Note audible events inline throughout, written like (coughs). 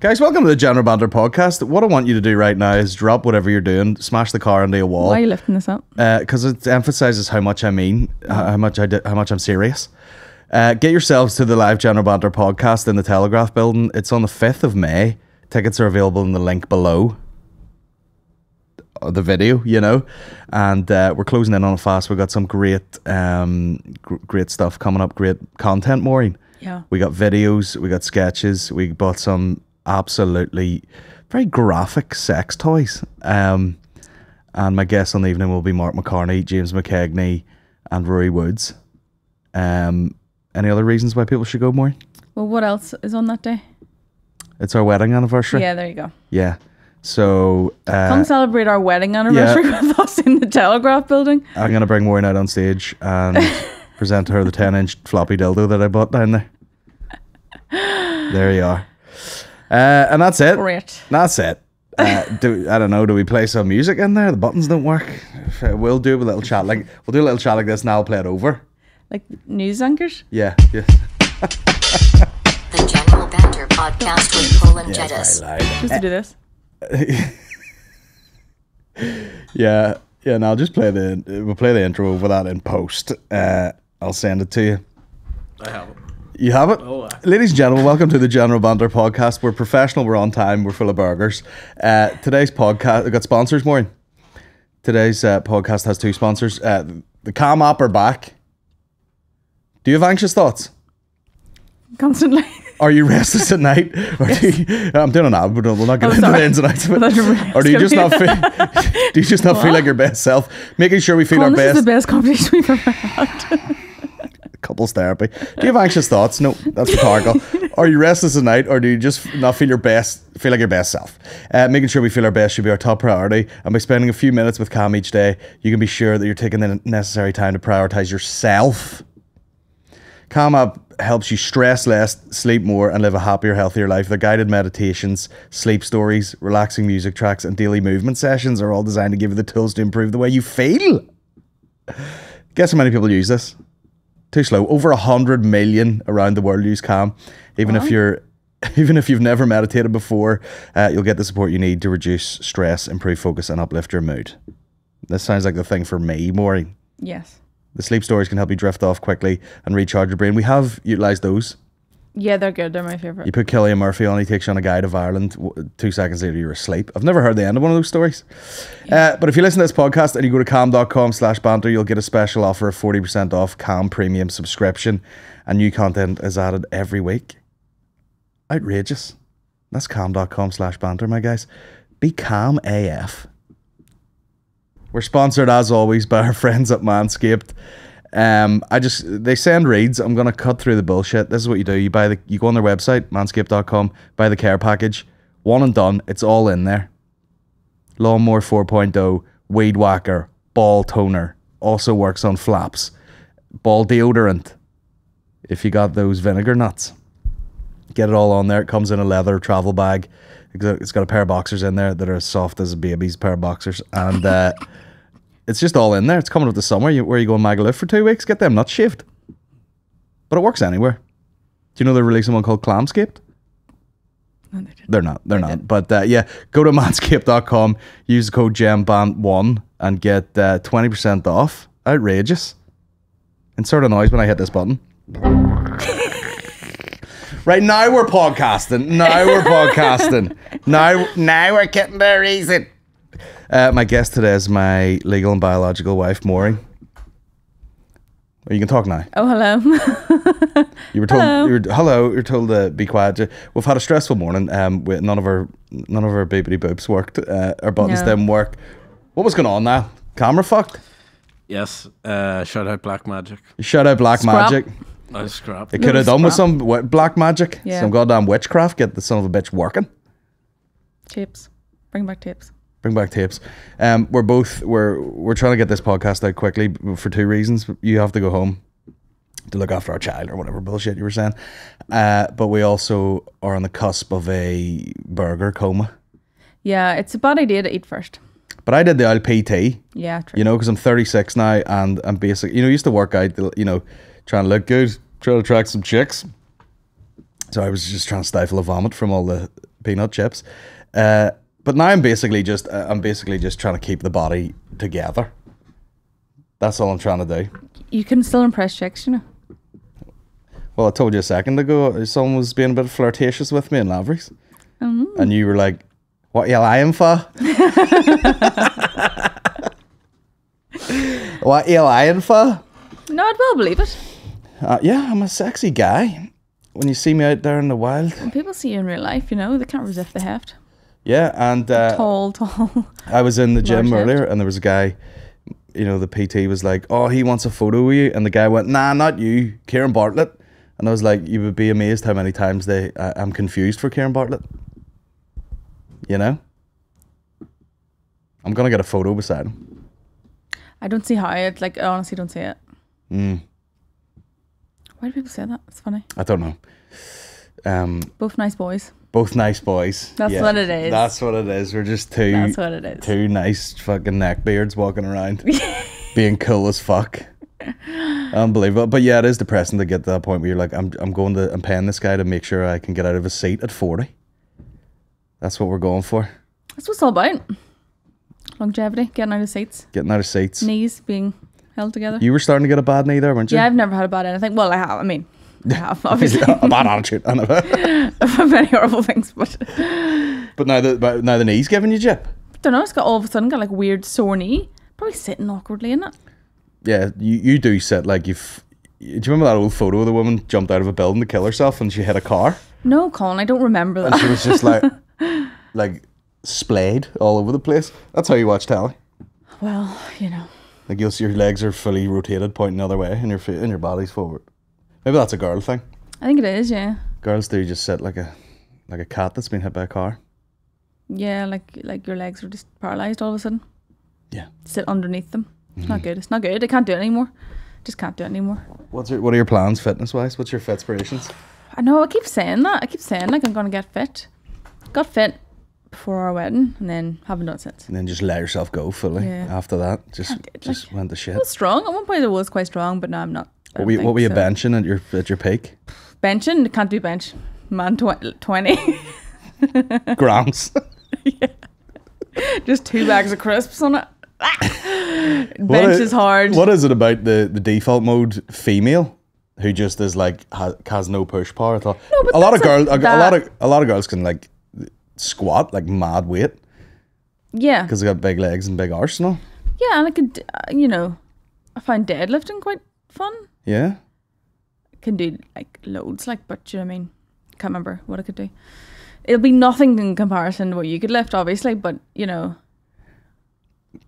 Guys, welcome to the General Banter podcast. What I want you to do right now is drop whatever you're doing, smash the car into a wall, Why are you lifting this up? because it emphasizes how much I mean, how much I di- how much I'm serious. Uh, get yourselves to the live General Banter podcast in the Telegraph building. It's on the fifth of May. Tickets are available in the link below uh, the video, you know, and uh, we're closing in on it fast. We've got some great, um, gr- great stuff coming up. Great content, Máirín. Yeah. We got videos, we got sketches, we bought some absolutely very graphic sex toys. Um, and my guests on the evening will be Mark McCartney, James McKegney, and Rory Woods. Um, any other reasons why people should go more? Well, what else is on that day? It's our wedding anniversary. Yeah, there you go. Yeah. So Come uh, celebrate our wedding anniversary (laughs) with us in the Telegraph building. I'm gonna bring Máirín out on stage and (laughs) present to her the 10 inch floppy dildo that I bought down there. There you are. Uh, and that's it. Great. That's it. Uh, (laughs) do I don't know? Do we play some music in there? The buttons don't work. Uh, We'll do a little chat like we'll do a little chat like this, and I'll play it over. Like news anchors. Yeah, yeah. The General Banter Podcast with Poland yeah Geddis. it's. Just to do this. (laughs) Yeah, yeah. And I'll just play the we'll play the intro over that in post. Uh, I'll send it to you. I have it. You have it? Oh. Ladies and gentlemen, welcome to the General Banter podcast. We're professional, we're on time, we're full of burgers. Uh, today's podcast, we got sponsors, Máirín. Today's uh, podcast has two sponsors. Uh, the Calm app are back. Do you have anxious thoughts? Constantly. Are you restless at night? (laughs) Or do you, I'm doing an ad, but we'll not get Oh, into the sorry. ins and outs of it. thought you were Or do you just not feel? (laughs) do you just not feel like your best self? Making sure we feel Colin, our this best. is the best conversation we've ever had. (laughs) couples therapy. Do you have anxious thoughts? No, that's rhetorical. (laughs) Are you restless at night, or do you just not feel your best, feel like your best self? Uh, making sure we feel our best should be our top priority. And by spending a few minutes with Calm each day, you can be sure that you're taking the necessary time to prioritize yourself. Calm App helps you stress less, sleep more, and live a happier, healthier life. The guided meditations, sleep stories, relaxing music tracks, and daily movement sessions are all designed to give you the tools to improve the way you feel. Guess how many people use this? Too slow. Over a hundred million around the world use Calm. Even if you're, (laughs) even if you've never meditated before, uh, you'll get the support you need to reduce stress, improve focus, and uplift your mood. This sounds like the thing for me, Máirín. yes. The sleep stories can help you drift off quickly and recharge your brain. We have utilised those. Yeah, they're good. They're my favorite. You put Cillian Murphy on, he takes you on a guide of Ireland. Two seconds later, you're asleep. I've never heard the end of one of those stories. Uh, but if you listen to this podcast and you go to calm.com slash banter, you'll get a special offer of 40% off Calm Premium subscription. And new content is added every week. Outrageous. That's calm.com slash banter, my guys. Be calm AF. We're sponsored as always by our friends at Manscaped. Um, I just they send reads. I'm gonna cut through the bullshit. This is what you do. You buy the you go on their website, manscaped.com, buy the care package. One and done. It's all in there. Lawnmower 4.0, weed whacker, ball toner. Also works on flaps. Ball deodorant. If you got those vinegar nuts. Get it all on there. It comes in a leather travel bag. It's got- a pair of boxers in there that are as soft as a baby's pair of boxers. And uh, (laughs) it's just all in there. It's coming up the summer. You, where you go in Magaluf for two weeks? Get them nuts shaved. But it works anywhere. Do you know they're releasing one called Clamscaped? No, they didn't. They're not. They're not. But uh, yeah, go to (laughs) manscaped.com, use the code GENBANT1 and get uh, 20% off. Outrageous. Insert a noise when I hit this button. (laughs) right now we're podcasting. Now we're podcasting. (laughs) Now, now we're getting the reason. Uh, my guest today is my legal and biological wife, Máirín. Or you can talk now. Oh, hello. (laughs) You were told. Hello. You were, hello. You're told to be quiet. We've had a stressful morning. Um, with none of our none of our baby boobs worked. Uh, our buttons No. didn't work. What was going on now? Camera fucked. Yes. Uh, shout out Black Magic. You shut out black Scrap. magic. I scrap. It could have Little done with some black magic. Yeah. Some goddamn witchcraft. Get the son of a bitch working. tapes. Bring back tapes. Bring back tapes. Um, we're both we're we're trying to get this podcast out quickly for two reasons. You have to go home to look after our child or whatever bullshit you were saying. Uh, but we also are on the cusp of a burger coma. Yeah, it's a bad idea to eat first. But I did the old PT. Yeah, true. you know, because I'm 36 now and I'm basic. You know, used to work out, you know, trying to look good, trying to attract some chicks. So I was just trying to stifle a vomit from all the peanut chips. Uh, but now I'm basically just uh, I'm basically just trying to keep the body together. That's all I'm trying to do. You can still impress chicks, you know. Well, I told you a second ago, someone was being a bit flirtatious with me in Lavery's. And you were like, What you lying for? (laughs) what you lying for? No, I'd well believe it. Uh, yeah, I'm a sexy guy. When you see me out there in the wild. When people see you in real life, you know, they can't resist the heft. Yeah, and uh, Tall, tall. I was in the gym Large earlier and there was a guy, you know, the PT was like, Oh, he wants a photo with you. And the guy went, Nah, not you, Karen Bartlett. And I was like, You would be amazed how many times they I I'm confused for Karen Bartlett. You know? I'm gonna get a photo beside him. I don't see how it. Like, I honestly don't see it. Mm, Why do people say that? It's funny. I don't know. Um, Both nice boys. Both nice boys. That's what it is. That's what it is. We're just two That's what it is. two nice fucking neckbeards walking around, (laughs) being cool as fuck. Unbelievable. But yeah, it is depressing to get to that point where you're like, I'm I'm going to I'm paying this guy to make sure I can get out of his seat at forty. That's what we're going for. That's what it's all about. Longevity, getting out of seats, Getting out of seats. knees being held together. You were starting to get a bad knee there, weren't you? yeah, I've never had a bad anything. Well, I have. I mean, have, obviously. a bad attitude. I know. (laughs) I've many horrible things, but (laughs) but now the but now the knee's giving you jip. don't know. It's got all of a sudden got like weird sore knee. Probably sitting awkwardly in it. Yeah, you, you do sit like you've. Do you remember that old photo of the woman jumped out of a building to kill herself and she hit a car? No, Colin, I don't remember that. and she was just like (laughs) like splayed all over the place. That's how you watch telly. well, you know, Like you'll see your legs are fully rotated, pointing the other way, and your feet and your body's forward. Maybe that's a girl thing. I think it is. Yeah, Girls do just sit like a like a cat that's been hit by a car. yeah. Like like your legs are just paralyzed all of a sudden. Yeah. Sit underneath them. It's Mm-hmm. not good. It's not good. I can't do it anymore. Just can't do it anymore. What's your what are your plans fitness wise? What's your fit aspirations? I know. I keep saying that. I keep saying like I'm gonna get fit. Got fit before our wedding, and then haven't done it since. And then just let yourself go fully Yeah. after that. Just Can't do it, just went to shit. I was strong. At one point, I was quite strong, but now I'm not. What were you, what were you so. benching at your at your peak? Benching can't do bench. Man, tw- twenty. (laughs) Grams. (laughs) yeah. Just two bags of crisps on it. (laughs) Bench i- is hard. What is it about the, the default mode female who just is like ha, has no push power at all? but a lot of girls, a- a, a lot of a lot of girls can like squat like mad weight Yeah, because they got big legs and big arsenal. yeah, and I could, uh, you know, I find deadlifting quite fun. Yeah, Can do like loads, like, but you know what I mean. Can't remember what I could do. It'll be nothing in comparison to what you could lift, obviously, but you know,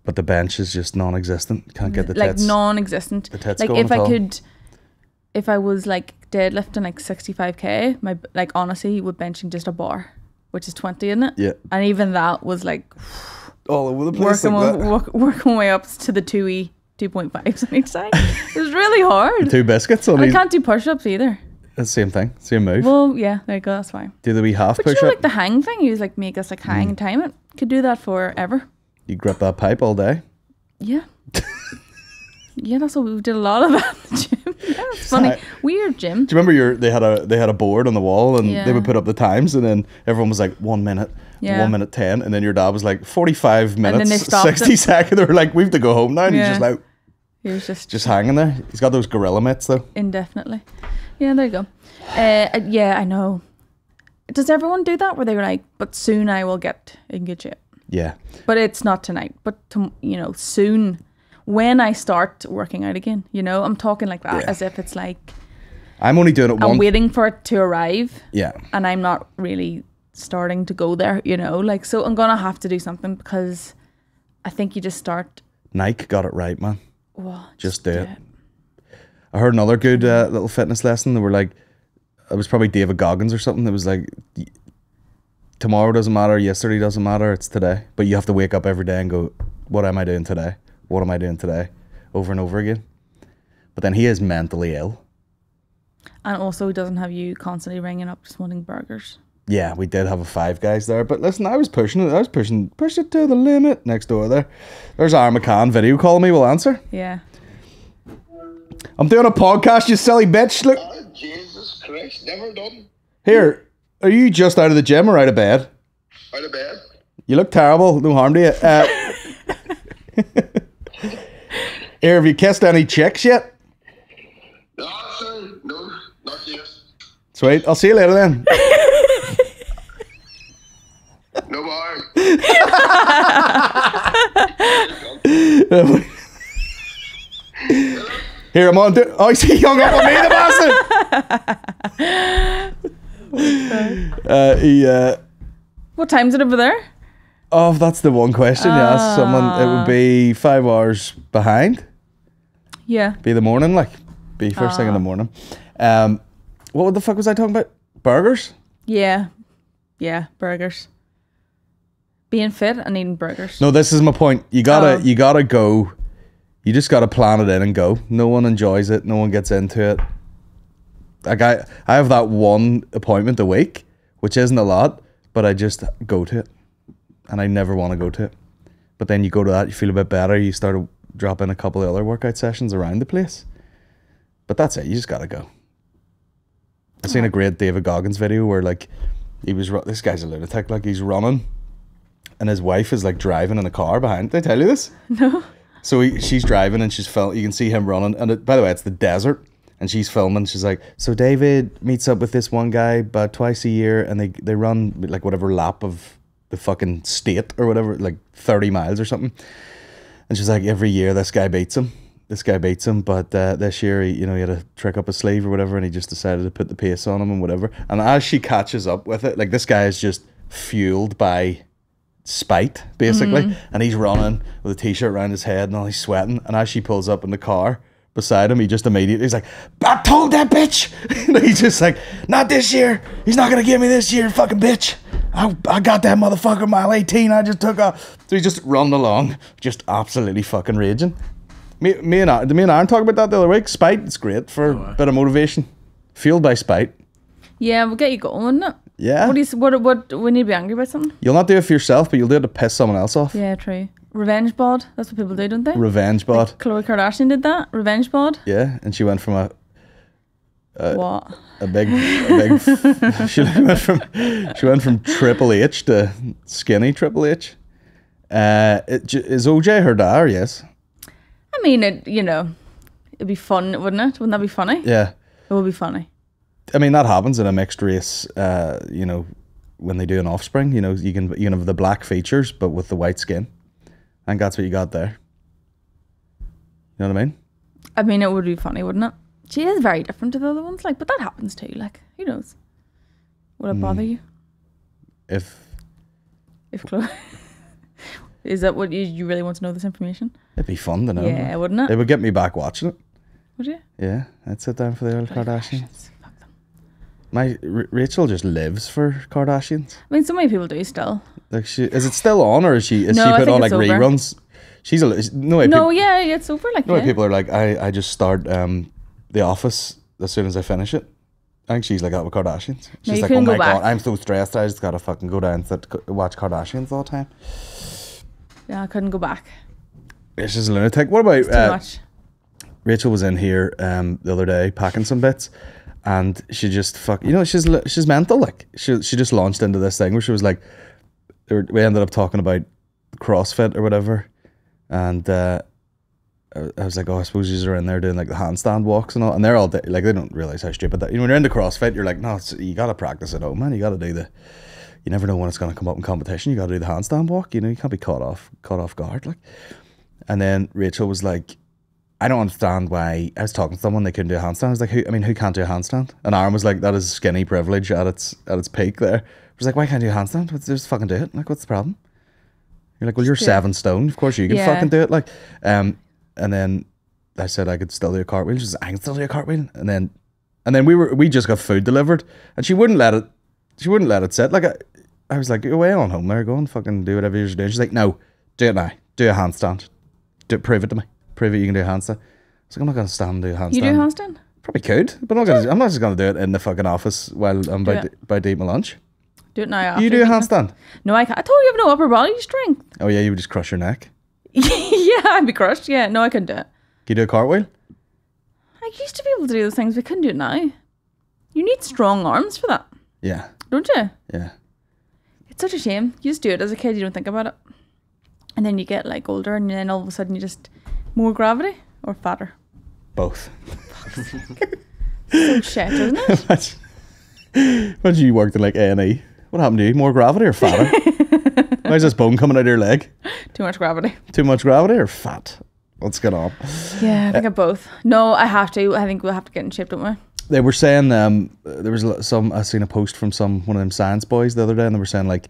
but the bench is just non-existent. Can't get the like tits. non-existent. the tits like if I all. could, if I was like deadlifting like sixty-five k, my like honestly would benching just a bar, which is twenty isn't it, yeah, and even that was like all over the place. working like that. work, working way up to the two e two point fives on each side. it was really hard. Two biscuits on I each. can't do push-ups either. It's the same thing, same move. Well, yeah, there you go. That's fine. Do the wee half But push you know, up. like the hang thing, you like make us like hang Mm. and time it. Could do that forever. you grip that pipe all day. Yeah. (laughs) yeah, that's what we did a lot of at the gym. (laughs) Yeah, it's (laughs) funny. Weird gym. Do you remember your they had a they had a board on the wall and they would put up the times and then everyone was like one minute, Yeah. one minute ten, and then your dad was like forty five minutes, they stopped sixty seconds. They were like, we have to go home now, and he's Yeah. just like He was just just hanging there. He's got those gorilla mitts though. indefinitely. Yeah, there you go. Uh, uh, yeah, I know. Does everyone do that where they're like, but soon I will get in good shape? Yeah, But it's not tonight. But to, you know, soon when I start working out again, you know, I'm talking like that Yeah. as if it's like I'm only doing it I'm once. waiting for it to arrive Yeah, and I'm not really starting to go there, you know, like so I'm gonna have to do something because I think you just start. Nike got it right, man. Well, Just do it. I heard another good uh, little fitness lesson. They were like, it was probably David Goggins or something. That was like, tomorrow doesn't matter, yesterday doesn't matter, it's today. But you have to wake up every day and go, what am I doing today? What am I doing today? Over and over again. But then he is mentally ill. And also, he doesn't have you constantly ringing up just wanting burgers. Yeah, we did have a five guys there, but listen, I was pushing it. I was pushing, push it to the limit. Next door there, there's Aaron McCann. Video call me. We'll answer. Yeah. I'm doing a podcast. You silly bitch. Look Oh, Jesus Christ, never done. here. Are you just out of the gym or out of bed? Out of bed. You look terrible. No harm to you. Uh, (laughs) here, have you kissed any chicks yet? No, sorry. No, not yet. Sweet. I'll see you later then. (laughs) No more. Here, I'm on. Do- oh, he hung up on me, the bastard. uh, he, uh, What time's it over there? oh, that's the one question. You asked someone. It would be five hours behind. Yeah. Be the morning, like be first thing in the morning. Um, what the fuck was I talking about? Burgers. Yeah. Yeah. Burgers. Being fit and eating burgers. No, this is my point. You gotta, Oh. you gotta go. You just gotta plan it in and go. No one enjoys it. No one gets into it. Like I, I have that one appointment a week, which isn't a lot, but I just go to it, and I never want to go to it. But then you go to that, you feel a bit better. You start to drop in a couple of other workout sessions around the place. But that's it. You just gotta go. I seen a great David Goggins video where like he was this guy's a lunatic. Like he's running and his wife is like driving in a car behind. Did I tell you this? (laughs) No. So he, she's driving and she's film. You can see him running. And it, by the way, it's the desert. And she's filming. She's like, so David meets up with this one guy about twice a year, and they they run like whatever lap of the fucking state or whatever, like thirty miles or something. And she's like, every year this guy beats him. This guy beats him, but uh, this year he, you know, he had a trick up his sleeve or whatever, and he just decided to put the pace on him and whatever. And as she catches up with it, like this guy is just fueled by spite, basically. Mm. And he's running with a t-shirt around his head and all he's sweating. And as she pulls up in the car beside him, he just immediately he's like, I told that bitch. (laughs) he's just like, not this year. He's not gonna give me this year, fucking bitch. I, I got that motherfucker mile 18. I just took off. So he's just running along, just absolutely fucking raging. Me, me and Aaron, me and Aaron talked about that the other week. Spite, it's great for a bit of motivation. Fueled by spite. Yeah, we'll get you going? Yeah. What do you? What? What? We need to be angry about something. You'll not do it for yourself, but you'll do it to piss someone else off. Yeah, true. Revenge bod. That's what people do, don't they? Revenge bot. Khloe Kardashian did that. Revenge bod. Yeah, and she went from a what? a big, a big. (laughs) (laughs) she went from she went from Triple H to skinny Triple H. Uh, it, is OJ her dad? Yes. I mean, it. You know, it'd be fun, wouldn't it? Wouldn't that be funny? Yeah, It would be funny. I mean that happens in a mixed race. Uh, you know, when they do an offspring, you know, you can you can have the black features but with the white skin. I think that's what you got there. You know what I mean? I mean, it would be funny, wouldn't it? She is very different to the other ones, like, but that happens too. Like, who knows? Would it bother you If if Khloe? (laughs) is that what you, you really want to know this information? it'd be fun to know. Yeah, wouldn't it? It would get me back watching it. Would you? Yeah, I'd sit down for the old Kardashians. Them. My R- Rachel just lives for Kardashians. I mean, so many people do still. Like she is it still on or is she is No, she put on like over. reruns? She's a no way. No, peop- yeah, yeah, it's over. Like, no way people are like I I just start um The Office as soon as I finish it. I think she's like that with Kardashians. She's you like, oh my go god. I'm so stressed. I just gotta fucking go down and c- watch Kardashians all the time. yeah, I couldn't go back. It's just a lunatic. What about uh, much. Rachel was in here um the other day packing some bits, and she just fuck. You know, she's she's mental. Like she she just launched into this thing where she was like, we ended up talking about CrossFit or whatever, and uh, I was like, oh, I suppose you are in there doing like the handstand walks and all, and they're all day, like they don't realize how stupid that. You know, when you're into CrossFit, you're like, no, you gotta practice at home, man. You gotta do the. You never know when it's gonna come up in competition. You gotta do the handstand walk. You know, you can't be caught off caught off guard. Like, and then Rachel was like, I don't understand why. I was talking to someone they couldn't do a handstand. I was like, who? I mean, who can't do a handstand? And Aaron was like, that is skinny privilege at its at its peak. There, I was like, why can't you do a handstand? Let's Just fucking do it. Like, what's the problem? You're like, well, you're it. seven stone. Of course, you can Yeah. fucking do it. Like, um, and then I said I could still do a cartwheel. She says, I can still do a cartwheel. And then, and then we were we just got food delivered, and she wouldn't let it. She wouldn't let it sit. Like, I, I was like, you're way on home there. Go and fucking do whatever you're doing. She's like, no, do it now. Do a handstand. Do prove it to me. Prove it you can do a handstand. I was like, I'm not gonna stand and do a handstand. You do handstand? Probably could, but I'm not gonna. I'm not just gonna do it in the fucking office while I'm Do about it. to, about my lunch. Do it now. You do a handstand. No, I can't. I told you I have no upper body strength. Oh yeah, you would just crush your neck. (laughs) yeah, I'd be crushed. Yeah, no, I couldn't do it. Can you do a cartwheel? I used to be able to do those things, but I couldn't do it now. You need strong arms for that. Yeah. don't you? Yeah. It's such a shame. You just do it as a kid, you don't think about it. And then you get like older and then all of a sudden you just more gravity or fatter. Both. So shit, isn't it? (laughs) Imagine you worked in like A and E. What happened to you? More gravity or fatter? (laughs) Why is this bone coming out of your leg? Too much gravity. Too much gravity or fat? What's going on? Yeah, I think of both. No, I have to. I think we'll have to get in shape, don't we? They were saying um, there was some. I seen a post from some one of them science boys the other day, and they were saying like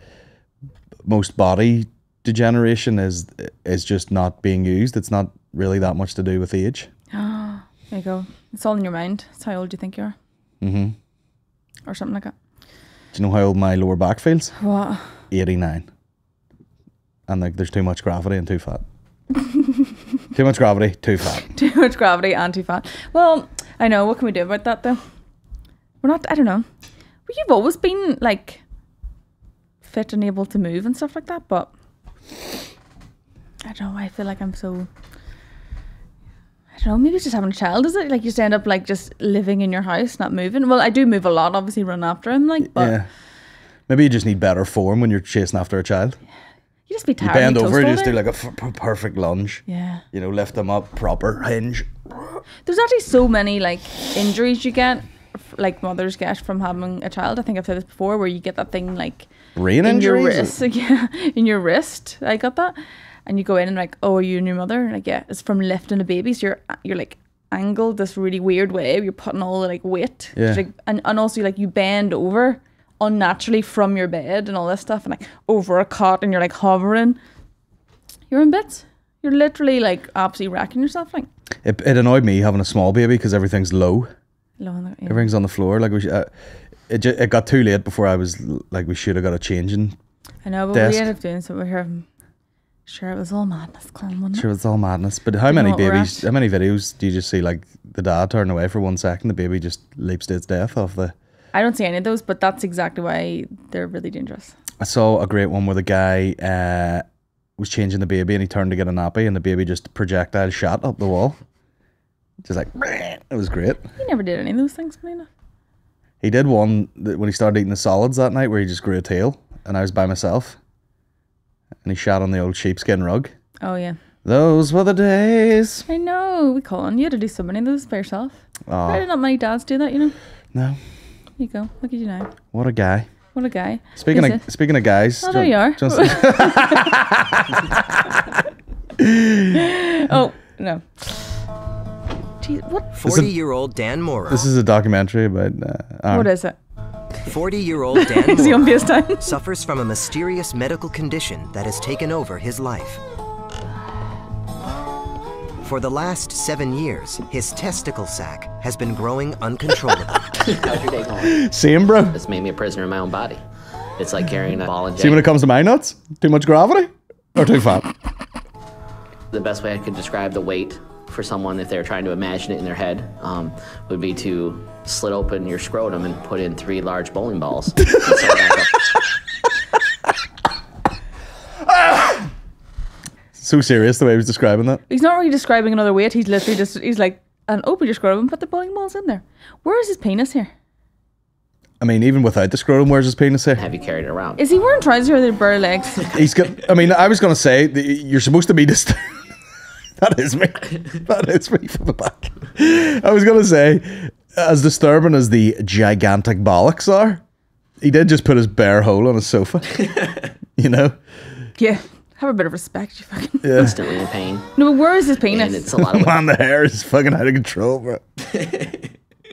most body degeneration is is just not being used. It's not really that much to do with age. (gasps) There you go. It's all in your mind. It's how old you think you are. Mm-hmm. Or something like that. Do you know how old my lower back feels? What? Eighty nine. And like, there's too much gravity and too fat. (laughs) too much gravity, too fat. (laughs) Too much gravity, and too fat. Well, I know. What can we do about that though? We're not, I don't know. Well, you've always been like fit and able to move and stuff like that, but I don't know. I feel like I'm so. I don't know. Maybe it's just having a child, is it? Like you just end up like just living in your house, not moving. Well, I do move a lot, obviously, run after him, like, but yeah. Maybe you just need better form when you're chasing after a child. you just be tired. You bend over, you just do like a f- perfect lunge. Yeah. You know, lift them up, proper hinge. There's actually so many like injuries you get, like mothers get from having a child. I think I've said this before, where you get that thing like Brain in your injuries. wrist, (laughs) yeah, in your wrist. I got that, and you go in and like, oh, are you a new mother? And like, yeah, it's from lifting a baby. So you're you're like angled this really weird way. You're putting all the like weight, Yeah. Like, and and also like you bend over unnaturally from your bed and all this stuff, and like over a cot, and you're like hovering. You're in bits. You're literally like absolutely wrecking yourself. Like, It, it annoyed me having a small baby because everything's low. low on the- yeah. Everything's on the floor. Like we, sh- uh, it ju- it got too late before I was like we should have got a changing. I know, but desk. we ended up doing so. We're here. Sure, it was all madness, Colin, wasn't it? Sure, it's all madness. But how many babies? How many videos do you just see like the dad turn away for one second, the baby just leaps to its death off the. I don't see any of those, but that's exactly why they're really dangerous. I saw a great one where the guy uh, was changing the baby and he turned to get a nappy and the baby just projectile shot up the wall. Just like it was great. He never did any of those things, Melina. He did one that when he started eating the solids that night where he just grew a tail and I was by myself. And he shot on the old sheepskin rug. Oh yeah, Those were the days. I know. We call on you to do so many of those by yourself. Why Oh, did not many dads do that? You know. no. There you go. Look at you now. What a guy. What a guy. Speaking Who's of this? speaking of guys. Oh, there you are. do (laughs) Oh no. Jeez, what? 40 year old Dan Morrow. this is a documentary about uh, Aaron. What is it? 40 year old Dan (laughs) Is he on Morrow FaceTime? suffers from a mysterious medical condition that has taken over his life. For the last seven years, his testicle sac has been growing uncontrollably. (laughs) How's your day going? Same, bro. It's made me a prisoner in my own body. It's like carrying a ball and See when it comes to my nuts? Too much gravity or too fat? The best way I could describe the weight for someone, if they're trying to imagine it in their head, um, would be to slit open your scrotum and put in three large bowling balls. (laughs) and sew it back up. So serious the way he was describing that. He's not really describing another weight. He's literally just. He's like, and open your scrotum and put the bowling balls in there. Where is his penis here? I mean, even without the scrotum, where's his penis here? Have you carried it around? Is he wearing trousers or the bare legs? He's got. I mean, I was gonna say that you're supposed to be this. (laughs) that is me. (laughs) That is me from the back. I was gonna say, as disturbing as the gigantic bollocks are, he did just put his bare hole on a sofa. (laughs) you know. yeah. Have a bit of respect, you fucking. Yeah. Instantly in pain. No, but where is his penis? And it's a lot of (laughs) weight. Man, the hair is fucking out of control, bro.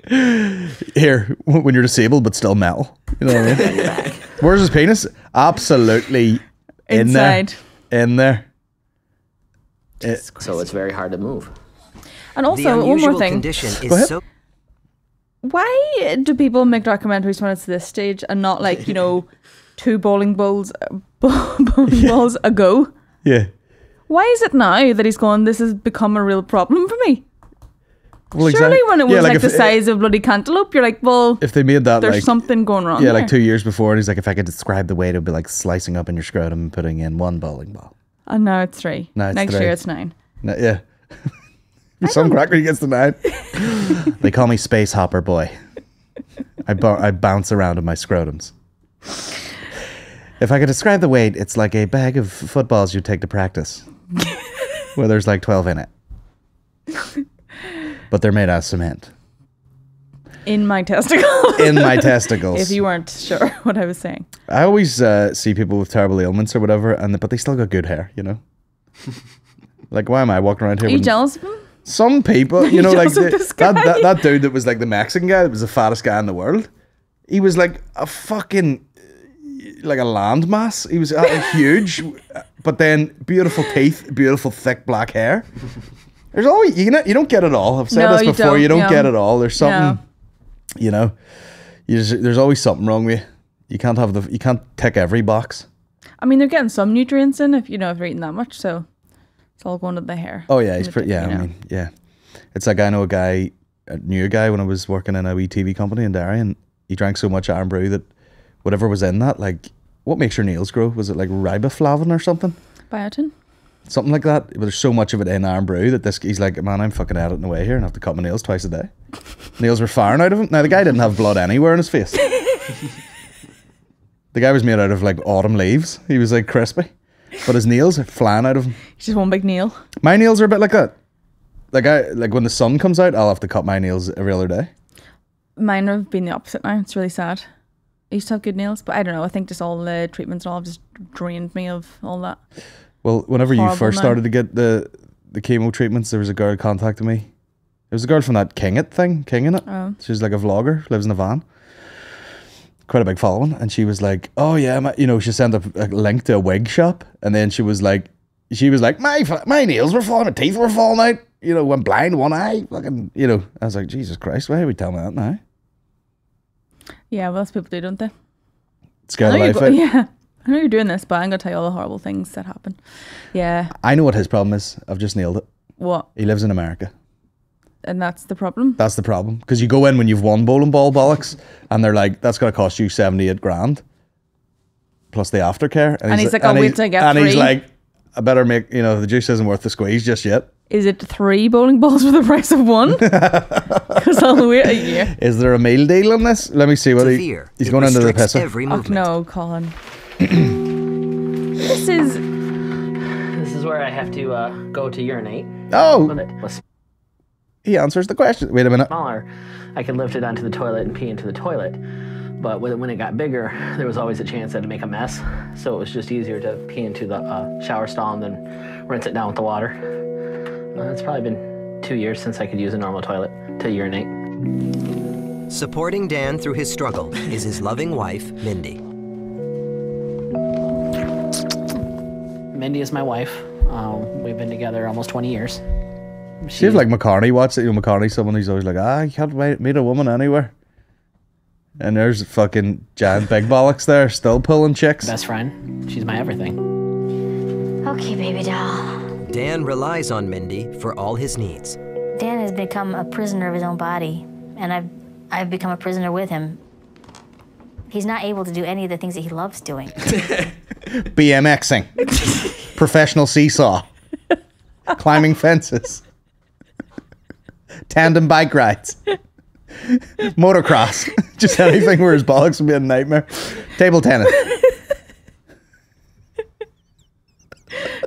(laughs) Here, when you're disabled but still metal. You know what I mean? Where's his penis? Absolutely in Inside. there. In there. So it's very hard to move. And also, one more thing. condition Go ahead. is so Why do people make documentaries when it's this stage and not like, you know, (laughs) two bowling balls, (laughs) bowling balls ago? Yeah. Why is it now that he's gone? this has become a real problem for me? Well, Surely exact- when it was Yeah, like, if- the size of bloody cantaloupe, you're like, well, If they made that there's like something going wrong yeah, there. like two years before, and he's like, if I could describe the way, it would be like slicing up in your scrotum and putting in one bowling ball. And now it's three. Now it's Next three. year it's nine. No, yeah. (laughs) Some cracker gets the nine. (laughs) they call me Space Hopper Boy. I, I bounce around in my scrotums. If I could describe the weight, it's like a bag of footballs you take to practice, (laughs) where there's like 12 in it. But they're made out of cement. In my testicles. In my testicles. if you weren't sure (laughs) what I was saying. I always uh, see people with terrible ailments or whatever, and but they still got good hair, you know? like, why am I walking around here Are you jealous of him? Some people, (laughs) you know, like the- that, that that dude that was like the Mexican guy that was the fattest guy in the world. He was like a fucking like a landmass. He was uh, (laughs) huge, but then beautiful teeth, beautiful thick black hair. There's always you know you don't get it all. I've said No, this you before. don't, you don't yeah. get it all. There's something, No. you know. You just, there's always something wrong with you. You can't have the you can't tick every box. I mean, they're getting some nutrients in if you know if they're eating that much, so it's all going to the hair. Oh yeah, he's pretty. Yeah, I mean, yeah. It's like I know a guy, I knew a guy when I was working in a wee TV company in Derry, and he drank so much Irn-Bru that whatever was in that, like, what makes your nails grow? Was it like riboflavin or something? biotin. Something like that. But there's so much of it in Irn-Bru that this he's like, man, I'm fucking editing way here and have to cut my nails twice a day. (laughs) nails were firing out of him. Now the guy didn't have blood anywhere in his face. (laughs) the guy was made out of like autumn leaves. He was like crispy, but his nails are flying out of him. It's just one big nail. My nails are a bit like that. Like I like when the sun comes out, I'll have to cut my nails every other day. Mine have been the opposite now. It's really sad. I used to have good nails, but I don't know. I think just all the treatments and all have just drained me of all that. Well, whenever you first now. started to get the the chemo treatments, there was a girl contacted me. There was a girl from that King It thing, King in it. Oh. She's like a vlogger, lives in a van. Quite a big following, and she was like, "Oh yeah, my, you know." She sent a, a link to a wig shop, and then she was like, "She was like, my my nails were falling, my teeth were falling out. You know, went blind one eye, fucking, you know." I was like, "Jesus Christ, why are we telling me that now?" Yeah, well, that's people do, don't they? Scare the life out. yeah. I know you're doing this, but I'm gonna tell you all the horrible things that happen. Yeah. I know what his problem is. I've just nailed it. What? He lives in America. And that's the problem. That's the problem. Because you go in when you've won bowling ball bollocks, and they're like, "That's going to cost you seventy eight grand, plus the aftercare." And he's like, "I'll and wait he's- till I get And he's like, "I better make you know the juice isn't worth the squeeze just yet." Is it three bowling balls for the price of one? (laughs) Because I'll wait a year. Is there a meal deal on this? Let me see what he, Severe. he's going into the restricts pisser. every Oh no, Colin. (coughs) this is This is where I have to uh, go to urinate. Oh, When it was he answers the question. Wait a minute. smaller, I could lift it onto the toilet and pee into the toilet. But when when it got bigger, there was always a chance that it'd make a mess. So it was just easier to pee into the uh, shower stall and then rinse it down with the water. Uh, it's probably been two years since I could use a normal toilet to urinate. Supporting Dan through his struggle is his loving wife, Mindy. Mindy is my wife. Um, we've been together almost 20 years. See if like McCartney watched it. You know, McCartney's someone who's always like, ah, you can't ma- meet a woman anywhere. And there's fucking giant big bollocks there, still pulling chicks. best friend. She's my everything. Okay, baby doll. Dan relies on Mindy for all his needs. Dan has become a prisoner of his own body, and I've I've become a prisoner with him. He's not able to do any of the things that he loves doing. (laughs) (laughs) BMXing, professional seesaw, climbing fences, tandem bike rides, motocross, (laughs) just anything where his bollocks would be a nightmare. Table tennis. (laughs)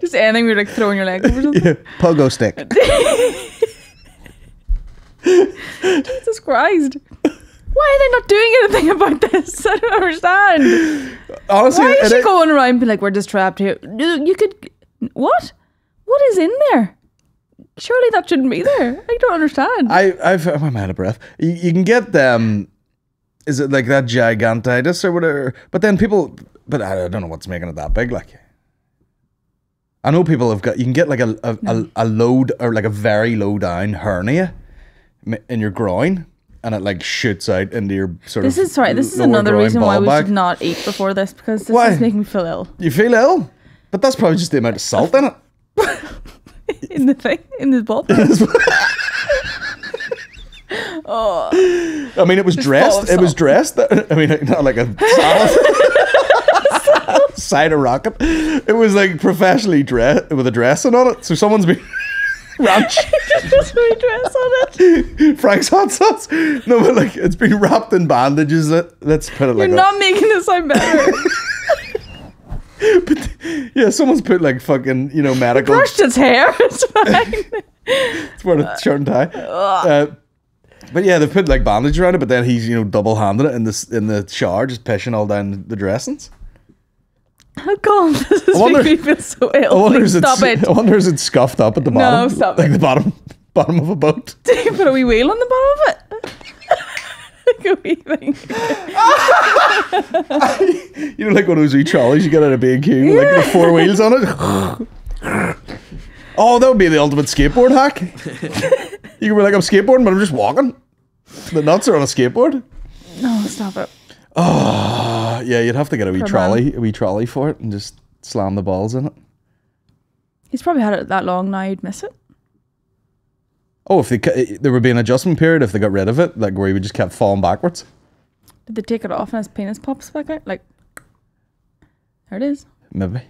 just anything where you're like throwing your leg over something. Pogo stick. (laughs) Jesus Christ. Why are they not doing anything about this? I don't understand. Honestly, Why is it- she going around being like, we're just trapped here? You could. What? What is in there? Surely that shouldn't be there. I don't understand. I, I've, oh, I'm out of breath. You, you can get them. Um, is it like that gigantitis or whatever? But then people, but I, I don't know what's making it that big. Like, I know people have got. You can get like a a, a, a load or like a very low down hernia in your groin, and it like shoots out into your sort this of. is sorry. This is another reason why we bag. should not eat before this because this Why? is making me feel ill You feel ill, but that's probably just the amount of salt in it. (laughs) (laughs) in the thing in the ball. (laughs) Oh. I mean, it was dressed. It was dressed. (laughs) I mean, not like a salad. Side of rocket. It was like professionally dressed with a dressing on it. So someone's been ranch. Just redress on it. Frank's hot sauce. No, but like it's been wrapped in bandages. Let, let's put it like You're that. not making this sound better. But yeah, someone's put like fucking you know medical. Brushed its hair. (laughs) It's fine. It's wearing a shirt and tie. Uh, but yeah, they've put like bandage around it. But then he's you know double handed it in this in the shower, just pissing all down the dressings. Oh God, (laughs) this is I wonder- making me feel so I ill. wonder Please is it stop it. I wonder is it scuffed up at the bottom? No, stop like it. the bottom (laughs) bottom of a boat. Did you put a wee wheel on the bottom of it? Like a wee thing. You know, (laughs) like one of those wee trolleys you get out of B and Q, like the four wheels on it. (laughs) oh, that would be the ultimate skateboard hack. you can be like, I'm skateboarding, but I'm just walking. The nuts are on a skateboard. No, stop it. Uh, yeah, you'd have to get a wee Poor trolley, a wee trolley for it, and just slam the balls in it. He's probably had it that long now. You'd miss it. Oh, if they there would be an adjustment period if they got rid of it, like where he would just kept falling backwards. Did they take it off and his penis pops back out? Like, there it is. Maybe.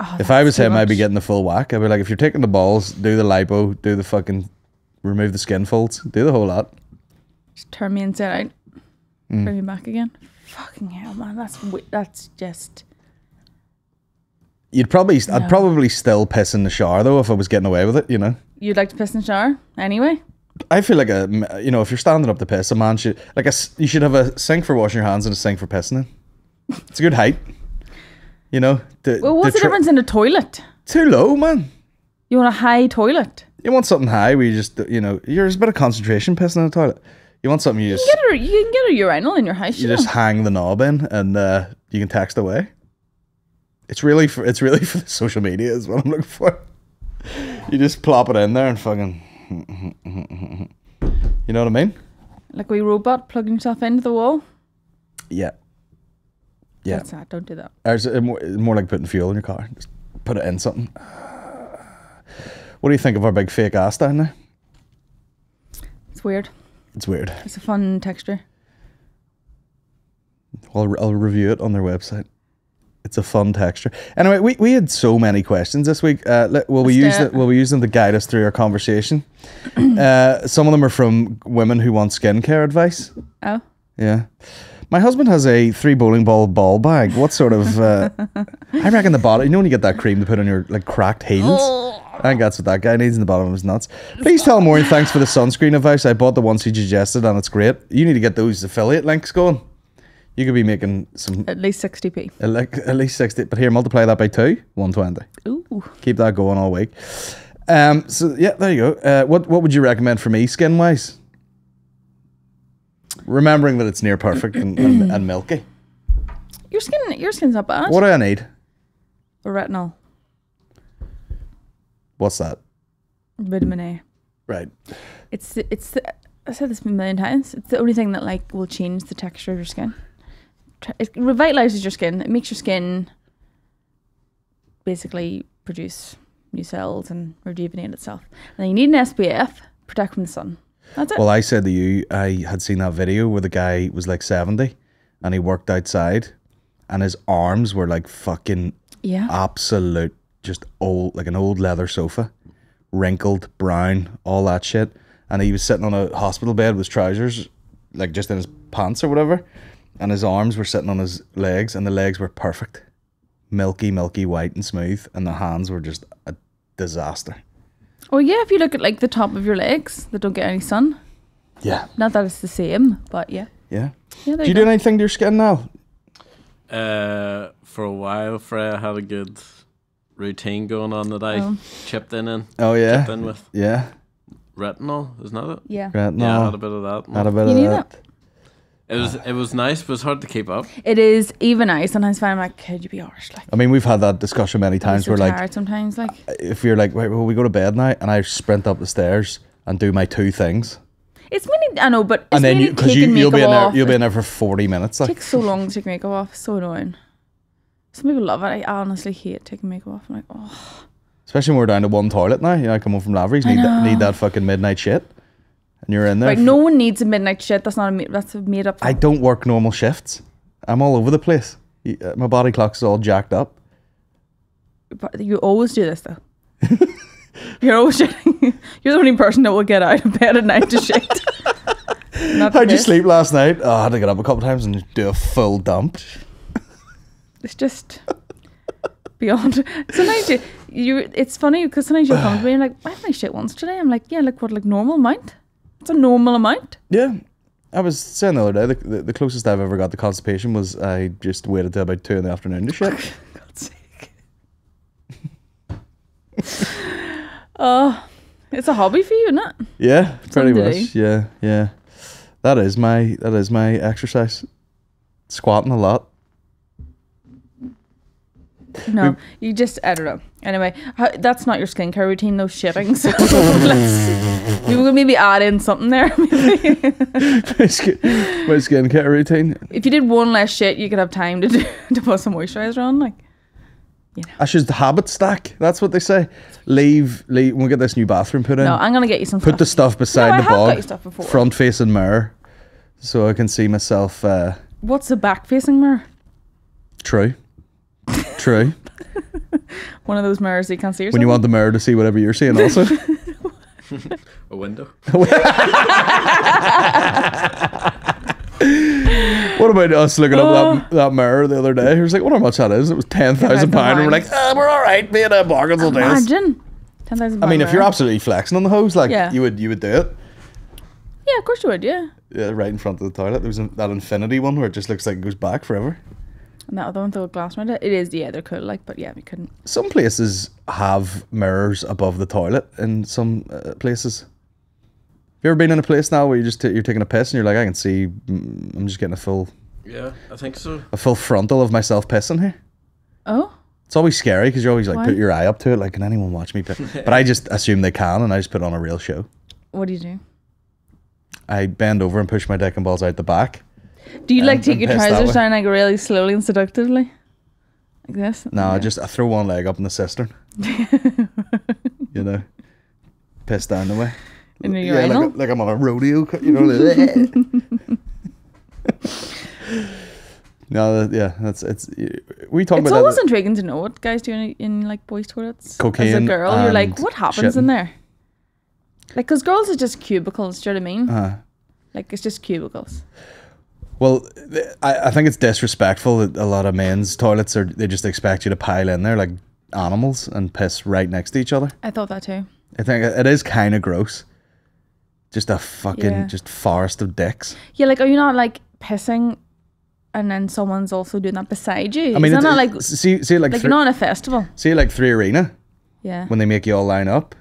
Oh, If I was him, I'd be getting the full whack. I'd be like, if you're taking the balls, do the lipo, do the fucking, remove the skin folds, do the whole lot. Just turn me inside out. Mm. Bring me back again. Fucking hell, man. That's that's just. You'd probably, I'd probably still piss in the shower though if I was getting away with it. You know, You'd like to piss in the shower anyway. I feel like a, you know, if you're standing up to piss, a man should like a, you should have a sink for washing your hands and a sink for pissing in. It's a good height. You know, the, Well, what's the, difference in a toilet? Too low, man. You want a high toilet? You want something high where you just, you know, there's a bit of concentration pissing in the toilet. You want something you just, Get a, you can get a urinal in your house. you You just hang the knob in and uh, you can text away. It's really for it's really (laughs) for the social media is what I'm looking for. You just plop it in there and fucking, you know what I mean? like we robot plugging yourself into the wall. Yeah, yeah. That's sad. Don't do that. Or is it more, more like putting fuel in your car? Just put it in something. What do you think of our big fake ass down there? It's weird. It's weird. It's a fun texture. I'll, I'll review it on their website. It's a fun texture. Anyway, we, we had so many questions this week. Uh, let, will we Let's use it? it. Will we use them to guide us through our conversation? (clears throat) uh, some of them are from women who want skincare advice. Oh, Yeah. My husband has a three bowling ball ball bag. What sort of? Uh, (laughs) I reckon the bottom. You know when you get that cream to put on your like cracked heels. I think that's what that guy needs in the bottom of his nuts. Please tell Máirín thanks for the sunscreen advice. I bought the ones he suggested and it's great. You need to get those affiliate links going. You could be making some at least 60p. uh, like at least sixty. But here, multiply that by two, one twenty. Ooh. Keep that going all week. Um. So yeah, there you go. Uh, what what would you recommend for me skin wise? Remembering that it's near perfect and, and, (clears throat) and milky. Your skin, your skin's not bad. What do I need? A retinol, What's that? vitamin A. Right. It's the- it's. The, I said this a million times. It's the only thing that like will change the texture of your skin. It revitalizes your skin. It makes your skin basically produce new cells and rejuvenate itself. And then you need an SPF protect from the sun. That's it. Well, I said to you, I had seen that video where the guy was like 70 and he worked outside and his arms were like fucking yeah. absolute, just old, like an old leather sofa, wrinkled, brown, all that shit. And he was sitting on a hospital bed with trousers, like just in his pants or whatever. And his arms were sitting on his legs and the legs were perfect. Milky, milky white and smooth. And the hands were just a disaster. Oh yeah, if you look at like the top of your legs that don't get any sun. Yeah. Not that it's the same, but yeah. Yeah. Yeah, Do you you go. do anything to your skin now? Uh, for a while, Freya had a good routine going on that I Oh. chipped in in. Oh, yeah. Chipped in with Yeah. retinol, isn't that it? Yeah. Retinol. Yeah, I had a bit of that. Had a bit You of that. that. It was it was nice, but it's hard to keep up. It is even I sometimes find I'm like, could you be arsed? Like I mean, we've had that discussion many times so where, like, tired sometimes like uh, if you're like, wait, well, we go to bed now, and I sprint up the stairs and do my two things, it's mainly I know, but it's and then mainly you, because you you'll be in there, you'll be in there for forty minutes, like, takes so long to take makeup off. So annoying. Some people love it. I honestly hate taking makeup off. I'm like, oh, especially when we're down to one toilet now. You know, I come home from Lavery's, need that, need that fucking midnight shit, and you're in there. like no one needs a midnight shit. That's not a that's a made up. I don't work normal shifts. I'm all over the place. Uh, My body clock's all jacked up. But you always do this though. (laughs) You're always shitting. (laughs) You're the only person that will get out of bed at night to shit. (laughs) How'd you sleep last night? Oh, I had to get up a couple times and do a full dump. It's just beyond. Sometimes you, you it's funny because sometimes you come to me and like, I have my shit once today. I'm like, yeah, like what, like normal amount? A normal amount. Yeah. I was saying the other day, the, the, the closest I've ever got to constipation was I just waited till about two in the afternoon to shit. (laughs) God's sake. Oh, it's a hobby for you, isn't it? Yeah, pretty much. Yeah, yeah. That is my that is my exercise. Squatting a lot. No, you just I don't know. Anyway, how, that's not your skincare routine. Those shitting. So (laughs) let's, we will maybe add in something there. (laughs) maybe. my, (laughs) skin, my skincare routine. if you did one less shit, you could have time to do, to put some moisturizer on. Like, you I should the habit stack. That's what they say. Leave, leave. We'll get this new bathroom put in, no, I'm gonna get you some. put the stuff beside No, I the got bog, stuff before. front facing mirror, so I can see myself. Uh, What's the back facing mirror? true, true. (laughs) One of those mirrors that you can't see yourself. when you want the mirror to see whatever you're seeing, also. (laughs) A window. (laughs) What about us looking Oh. up that, that mirror the other day? He was like, "Wonder how much that is?" It was ten thousand pound, and we're like, "Ah, "We're all right, me and uh, Morgan's will do this." Imagine ten thousand. I mean, if you're absolutely flexing on the hose, like Yeah. you would, you would do it. yeah, of course you would. Yeah, Yeah, right in front of the toilet. There was a, that infinity one where it just looks like it goes back forever. And that other one with the glass around it. It is. Yeah, they're cool. Like, but yeah, we couldn't. Some places have mirrors above the toilet. In some uh, places, have you ever been in a place now where you just t- you're taking a piss and you're like, I can see, mm, I'm just getting a full Yeah, I think so. a full frontal of myself pissing here. Oh, It's always scary because you're always like Why? put your eye up to it, like, can anyone watch me piss? but I just assume they can, and I just put on a real show. what do you do? I bend over and push my dick and balls out the back. Do you like take your trousers down like really slowly and seductively? Like this? No, I just I throw one leg up in the cistern. (laughs) you know, piss down the way. In your yeah, like, like I'm on a rodeo. You know. (laughs) no, that- yeah, that's it's. We talk It's about It's always that. intriguing to know what guys do in, in like boys' toilets. As a girl, you're like, what happens in there? Like, because girls are just cubicles. Do you know what I mean? Uh, Like, it's just cubicles. Well, I, I think it's disrespectful that a lot of men's toilets are. They just expect you to pile in there like animals and piss right next to each other. I thought that too. I think it is kind of gross. Just a fucking Yeah. just forest of dicks. Yeah, like, are you not like pissing, and then someone's also doing that beside you? I mean, it's, not like like see, see, like, like three, not in a festival? see, like three arena Yeah. when they make you all line up.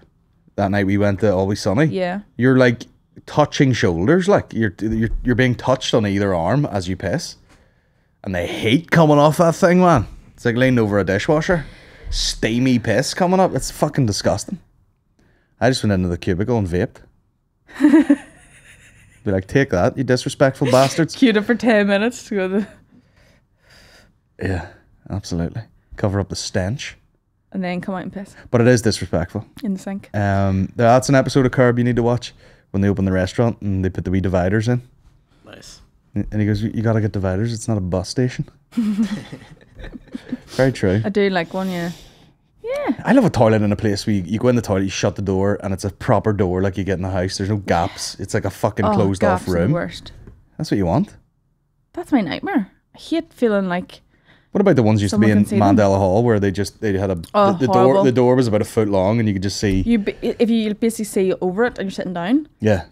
That night we went to Always Sunny. Yeah. You're like touching shoulders, like you're you're you're being touched on either arm as you piss, and they hate coming off that thing, man. It's like leaning over a dishwasher, steamy piss coming up. It's fucking disgusting. I just went into the cubicle and vaped. (laughs) Be like, take that, you disrespectful bastards. Queued up for ten minutes to go to, Yeah, absolutely. Cover up the stench, and then come out and piss but it is disrespectful. in the sink. Um, that's an episode of Curb you need to watch when they open the restaurant and they put the wee dividers in. Nice. And he goes, "You gotta get dividers. It's not a bus station." (laughs) Very true. I do like one, yeah. Yeah. I love a toilet in a place where you, you go in the toilet, you shut the door, and it's a proper door like you get in the house. There's no gaps. It's like a fucking Oh, closed off gaps are the room. worst. That's what you want. That's my nightmare. I hate feeling like What about the ones used Someone to be in see them. Mandela Hall where they just they had a Oh, the, the door the door was about a foot long and you could just see you. b- If you basically see over it and you're sitting down, yeah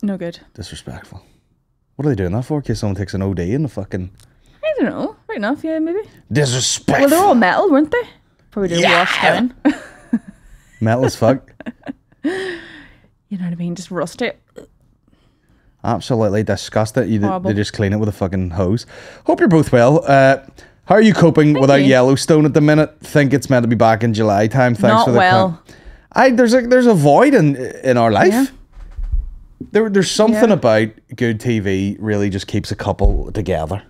no good. disrespectful. What are they doing that for? In case someone takes an OD in the fucking I don't know. Right enough, yeah, maybe. disrespectful. Well, they're all metal, weren't they? Probably did Yeah. wash down. (laughs) (laughs) metal as fuck. you know what I mean? Just rusty. Absolutely disgusting. You, they just clean it with a fucking hose. Hope you're both well. Uh, how are you coping without you. Yellowstone at the minute? Think it's meant to be back in July time. Thanks Not for the well. I there's a there's a void in in our life. Yeah. There there's something Yeah. about good TV really just keeps a couple together.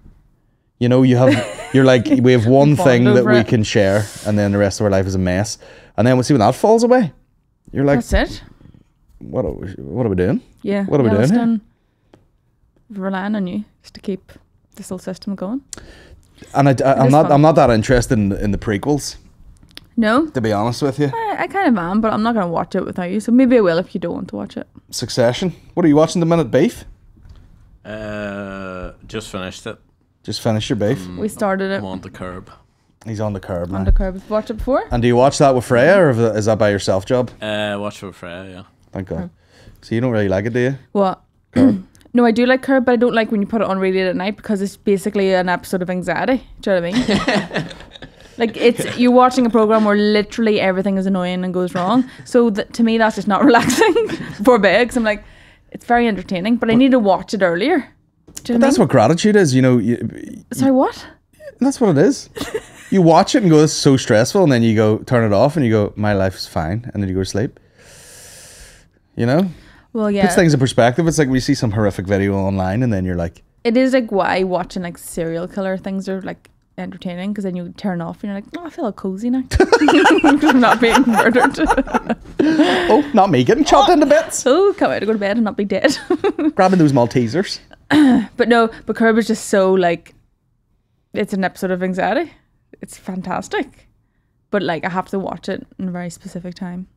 You know, you have (laughs) you're like we have one thing that we it. can share, and then the rest of our life is a mess. And then we'll see when that falls away. You're like, That's it. what are we, what are we doing? Yeah. What are we doing here? Yellowstone, Relying on you just to keep this whole system going. And I, I, am not fun. I'm not that interested in, in the prequels. No, To be honest with you, I, I kind of am, but I'm not gonna watch it without you. So maybe I will if you don't want to watch it. Succession. What are you watching the minute? Beef. Uh, just finished it. Just finished your beef. We started it I'm on the curb. He's on the curb now. on the curb. Have you watched it before? And do you watch that with Freya, or is that by yourself job? Uh, watch for Freya, yeah. Thank God. So you don't really like it, do you? What? (clears throat) no, I do like Curb, but I don't like when you put it on radio at night because it's basically an episode of anxiety. Do you know what I mean? (laughs) like it's you're watching a program where literally everything is annoying and goes wrong. So to me, that's just not (laughs) relaxing (laughs) for bed. Because I'm like, it's very entertaining, but I need to watch it earlier. Do you But know that's what what gratitude is. You know, you? Sorry, what? that's what it is. you watch it and go, "This is so stressful," and then you go turn it off and you go, "My life's fine," and then you go to sleep. You know, Well, yeah, puts things in perspective. It's like we see some horrific video online, and then you're like, it is like why watching like serial killer things are like entertaining because then you turn off and you're like, oh, I feel all cozy now. Because (laughs) I'm not being murdered. "Oh, not me getting chopped into bits." oh, can't wait to go to bed and not be dead. (laughs) Grabbing those Maltesers. (clears throat) but no, but Curb is just so like, it's an episode of anxiety. It's fantastic, but like I have to watch it in a very specific time.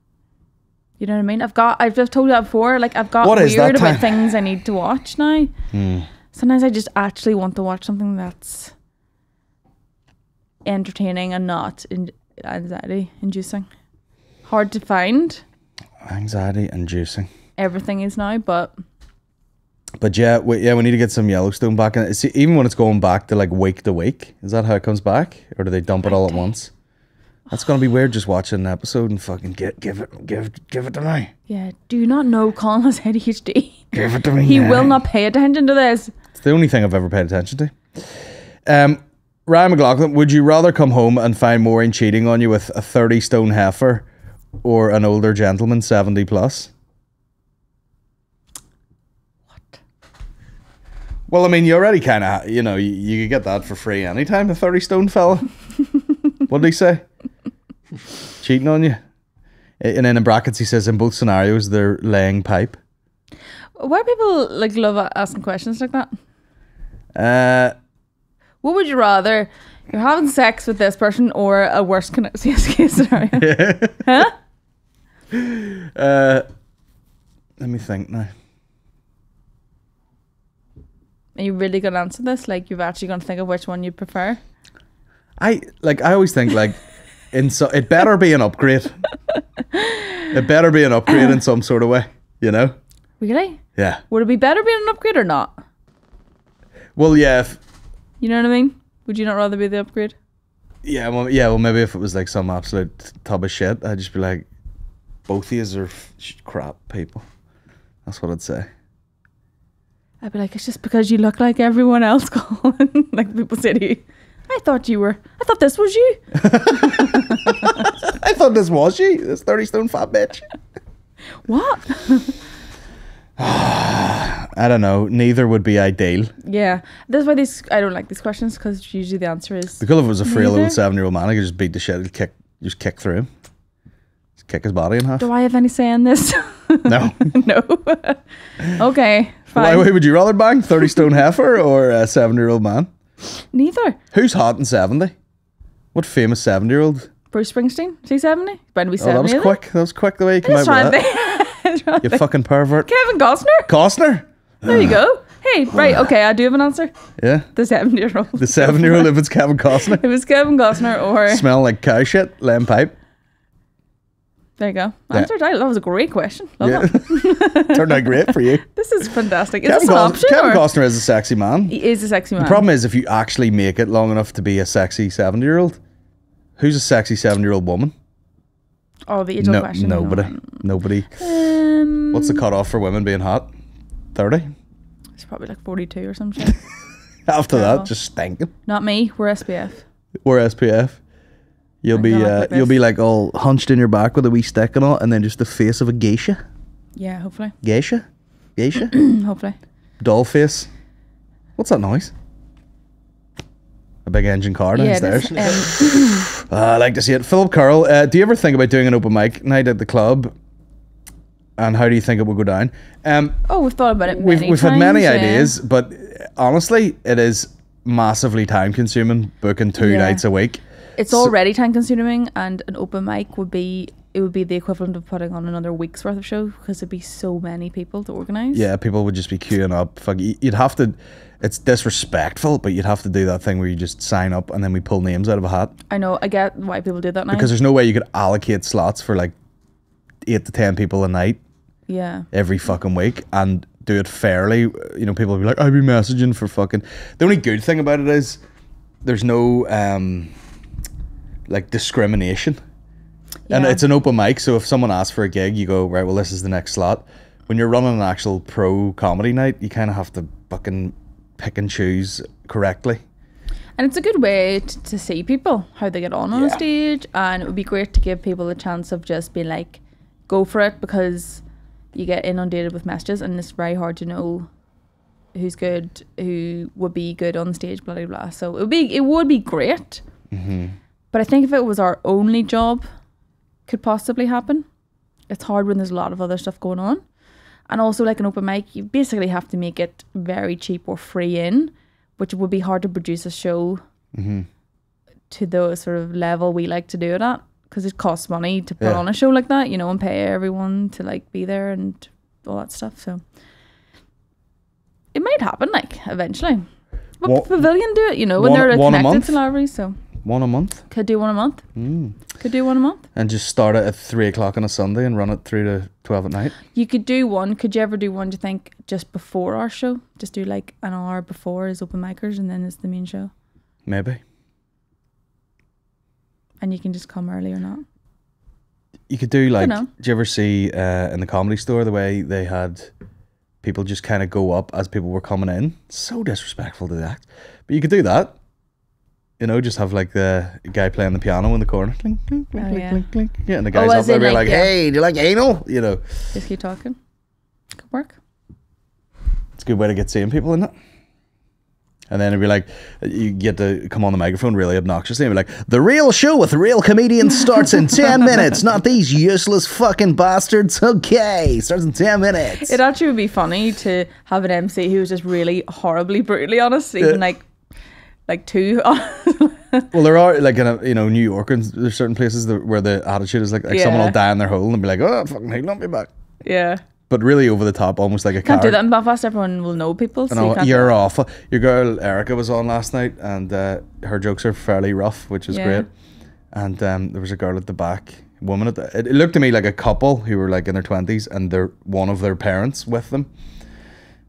You know what I mean? I've got, I've just told you that before. Like I've got What weird about things I need to watch now. Hmm. Sometimes I just actually want to watch something that's entertaining and not in, anxiety inducing. Hard to find. Anxiety inducing. Everything is now, but But yeah, we, yeah, we need to get some Yellowstone back in it. See, even when it's going back to like week to week, is that how it comes back, or do they dump it all at once? That's gonna be weird. Just watching an episode and fucking get give it, give give it to me. yeah. Do you not know Colin has ADHD? Give it to me. He now. will not pay attention to this. It's the only thing I've ever paid attention to. Um, Ryan McLaughlin, would you rather come home and find Máirín cheating on you with a thirty stone heifer, or an older gentleman seventy plus? What? Well, I mean, you already kind of, you know, you, you could get that for free anytime. A thirty stone fella. (laughs) what did he say? Cheating on you. And then in brackets, he says in both scenarios they're laying pipe. Why people like love asking questions like that? Uh, What would you rather? You're having sex with this person or a worst con- (laughs) case scenario? (laughs) huh? uh, let me think now. Are you really gonna answer this? Like you've actually gonna think of which one you prefer? I like. I always think like, in so it better be an upgrade. (laughs) it better be an upgrade in some sort of way. You know? Really? Yeah. Would it be better being an upgrade or not? Well, yeah. If, You know what I mean? Would you not rather be the upgrade? yeah. Well, yeah. Well, maybe if it was like some absolute tub of shit, I'd just be like, both of yous are crap people. That's what I'd say. I'd be like, it's just because you look like everyone else, (laughs) Colin. like people say to you, I thought you were. I thought this was you. (laughs) I thought this was you. this thirty stone fat bitch. What? (sighs) I don't know. Neither would be ideal. yeah, that's why these. I don't like these questions because usually the answer is Because if it was a frail Neither. old seven year old man, I could just beat the shit and kick, just kick through him, just kick his body in half. Do I have any say in this? (laughs) No. (laughs) no. okay, Why, fine. why would you rather bang 30 stone heifer or a seven year old man? Neither. Who's hot in 70? What famous 70 year old? Bruce Springsteen, is he 70? Bound to be Oh, 70. that was isn't quick. That was quick the way you he? came out with that. (laughs) think. Trying to You fucking pervert. Kevin Costner? Costner? There you ah. go. Hey, right, okay, I do have an answer. Yeah. The 70 year old. The seven year old if it's Kevin Costner. (laughs) if it's Kevin Costner or. Smell like cow shit, lamb pipe. There you go. Yeah. Answered. I- That was a great question. Love Yeah. it. (laughs) Turned out great for you. This is fantastic. Is Kevin, this an Cos- option? Kevin? Costner is a sexy man. He is a sexy man. The problem is if you actually make it long enough to be a sexy 70 year old, who's a sexy 70 year old woman? oh, the age old No, question. nobody. Nobody. Um, What's the cutoff for women being hot? 30? It's probably like 42 or some shit. (laughs) After Terrible. that, just stinking. Not me. We're SPF. We're SPF. You'll be like uh, you'll be like all hunched in your back with a wee stick and all, and then just the face of a geisha. Yeah, hopefully. Geisha? Geisha? (clears throat) hopefully. Doll face. What's that noise? A big engine car Yeah, downstairs. is. Um, Uh, (laughs) I like to see it. Philip Curl, uh, do you ever think about doing an open mic night at the club? And how do you think it will go down? Um, oh, we've thought about it. we've we've had many times, yeah. ideas, but honestly, it is massively time consuming booking two Yeah. nights a week. It's So- already time consuming, and an open mic would be it would be the equivalent of putting on another week's worth of show because it'd be so many people to organize. Yeah, people would just be queuing up. Fuck, you'd have to. It's disrespectful, but you'd have to do that thing where you just sign up and then we pull names out of a hat I know. I get why people do that now. because there's no way you could allocate slots for like eight to ten people a night yeah, every fucking week and do it fairly. You know, people would be like, "I'd be messaging for fucking." The only good thing about it is there's no um like discrimination. And it's an open mic, so if someone asks for a gig, you go, right, well, this is the next slot. When you're running an actual pro comedy night, you kind of have to fucking pick and choose correctly. and it's a good way t- to see people how they get on on a Yeah. stage, and it would be great to give people a chance of just being like, go for it because you get inundated with messages, and it's very hard to know who's good, who would be good on stage, blah blah blah. So it would be it would be great, mm-hmm. But I think if it was our only job, could possibly happen. It's hard when there's a lot of other stuff going on, and also like an open mic, you basically have to make it very cheap or free in, which would be hard to produce a show mm-hmm. to the sort of level we like to do it at because it costs money to put Yeah. on a show like that, you know, and pay everyone to like be there and all that stuff. So it might happen, like eventually. But What- Pavilion do it, you know, when one- they're a connected to libraries. So One a month. could do one a month. Could do one a month. And just start it at three o'clock on a Sunday and run it through to 12 at night. You could do one. Could you ever do one? Do you think just before our show? Just do like an hour before is open micers and then is the main show, Maybe. and you can just come early or not. You could do like, do you ever see uh, in the comedy store the way they had people just kind of go up as people were coming in? So disrespectful to the act. But you could do that. You know, just have like the guy playing the piano in the corner. Clink, clink, clink, Oh, clink, yeah. clink, clink. Yeah, and the oh, guys Oh, up there be like, like, yeah. hey, do you like anal? You know, Just keep talking. Could work. it's a good way to get seeing people, isn't it? And then it'd be like, you get to come on the microphone really obnoxiously and be like, the real show with real comedians starts in (laughs) 10 minutes, not these useless fucking bastards. Okay, starts in 10 minutes. It actually would be funny to have an MC who was just really horribly brutally honest, even Yeah. like like two. (laughs) Well, there are like in a, you know New York and there's certain places that, where the attitude is like like someone will die in their hole and be like, oh fucking hell, not be back. yeah, But really over the top, almost like a can't do card. that in Belfast. Everyone will know people. So know, you you're awful. Your girl Erica was on last night, and uh, her jokes are fairly rough, which is Yeah. great. And um, there was a girl at the back, woman at the. It, it looked to me like a couple who were like in their twenties, and their one of their parents with them.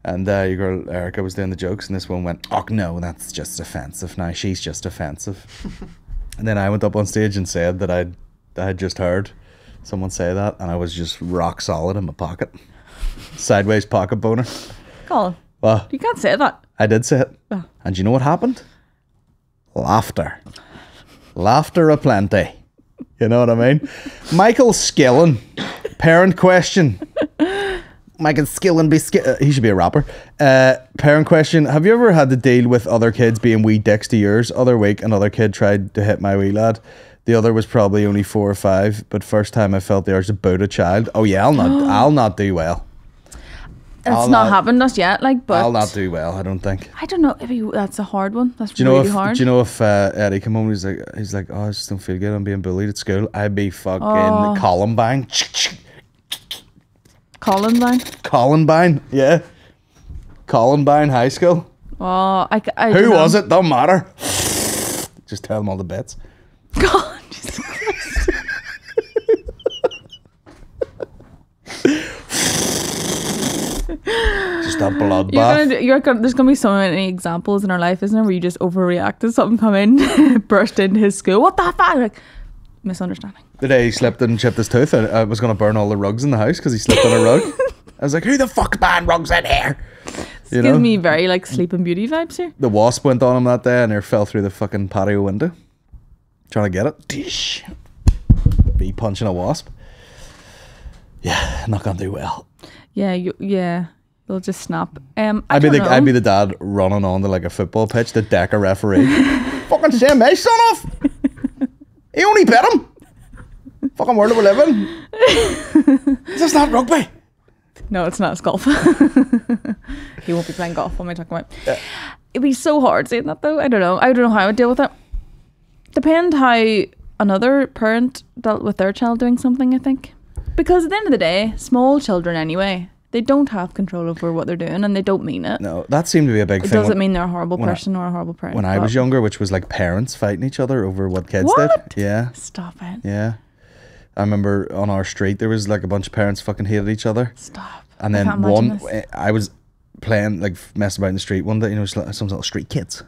And uh, your girl Erica was doing the jokes, and this one went, "Oh no, that's just offensive. Now she's just offensive." (laughs) and then I went up on stage and said that I'd I had just heard someone say that, and I was just rock solid in my pocket, sideways pocket boner. Colin, Well, you can't say that. I did say it. Oh. And you know what happened? Laughter. Laughter aplenty. You know what I mean? Michael Skillen. Parent question. (laughs) Michael and be sk- uh, he should be a rapper. Uh, parent question: Have you ever had to deal with other kids being wee dicks to yours? Other week, another kid tried to hit my wee lad. The other was probably only four or five, but first time I felt the urge to boot a child. Oh yeah, I'll not. (gasps) I'll not do well. It's I'll not, not- happened us yet. Like, but I'll not do well. I don't think. I don't know. Maybe that's a hard one. That's Do you know really if hard. do you know if uh, Eddie come home? He's like he's like, oh, I just don't feel good. I'm being bullied at school. I'd be fucking Oh. Columbine, (laughs) Columbine. Columbine, yeah, Columbine High School. Oh, I, I Who was it? Don't matter. Just tell them all the bits. (laughs) God, Jesus Christ. Just a bloodbath. You're gonna, you're gonna, there's gonna be so many examples in our life, isn't there, where you just overreact to something come in, (laughs) burst into his school. What the fuck? Like, misunderstanding. The day he slipped and chipped his tooth, I, I was gonna burn all the rugs in the house because he slipped on a rug. (laughs) I was like, who the fuck banned rugs in here? You Gives know, me very like Sleeping Beauty vibes here. the wasp went on him that day and he fell through the fucking patio window. Trying to get it. Dish. Be punching a wasp. Yeah, not gonna do well. Yeah, you, yeah. They'll just snap. Um, I I'd be the know. I'd be the dad running onto like a football pitch to deck a referee. (laughs) Fucking send my son off. (laughs) He only bet him. Fucking world we're living. Is this not rugby? No, it's not. It's golf. (laughs) he won't be playing golf. What am I talking about? It'd be so hard saying that though. I don't know. I don't know how I would deal with it. depend how another parent dealt with their child doing something. I think because at the end of the day, small children anyway, they don't have control over what they're doing, and they don't mean it. No, that seemed to be a big It thing. doesn't when- mean they're a horrible when I- person or a horrible parent. when I was younger, which was like parents fighting each other over what kids What? did. Yeah, Stop it. yeah. I remember on our street there was like a bunch of parents fucking hated each other, Stop. and then can't one this. I was playing like messing about in the street one day. You know, like some little street kids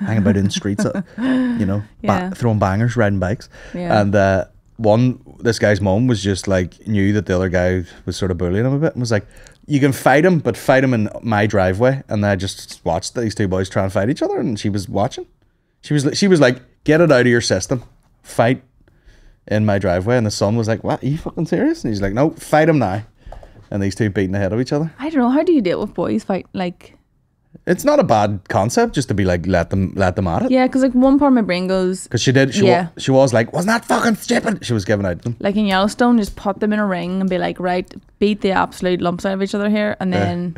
hanging about in the streets, uh, you know, ba- (laughs) throwing bangers, riding bikes, Yeah. and uh, one this guy's mom was just like knew that the other guy was sort of bullying him a bit and was like. You can fight him, but fight him in my driveway. And I just watched these two boys try and fight each other, and she was watching. She was she was like, "Get it out of your system, fight in my driveway." And the son was like, "What? Are you fucking serious?" And he's like, "No, fight him now." And these two beating the head of each other. I don't know. How do you deal with boys fight? Like, It's not a bad concept just to be like, let them let them at it. yeah, because like one part of my brain goes Because she did. She Yeah. wa- she was like, "Wasn't that fucking stupid?" She was giving out to them. like in Yellowstone, just put them in a ring and be like, right, beat the absolute lumps out of each other here, and then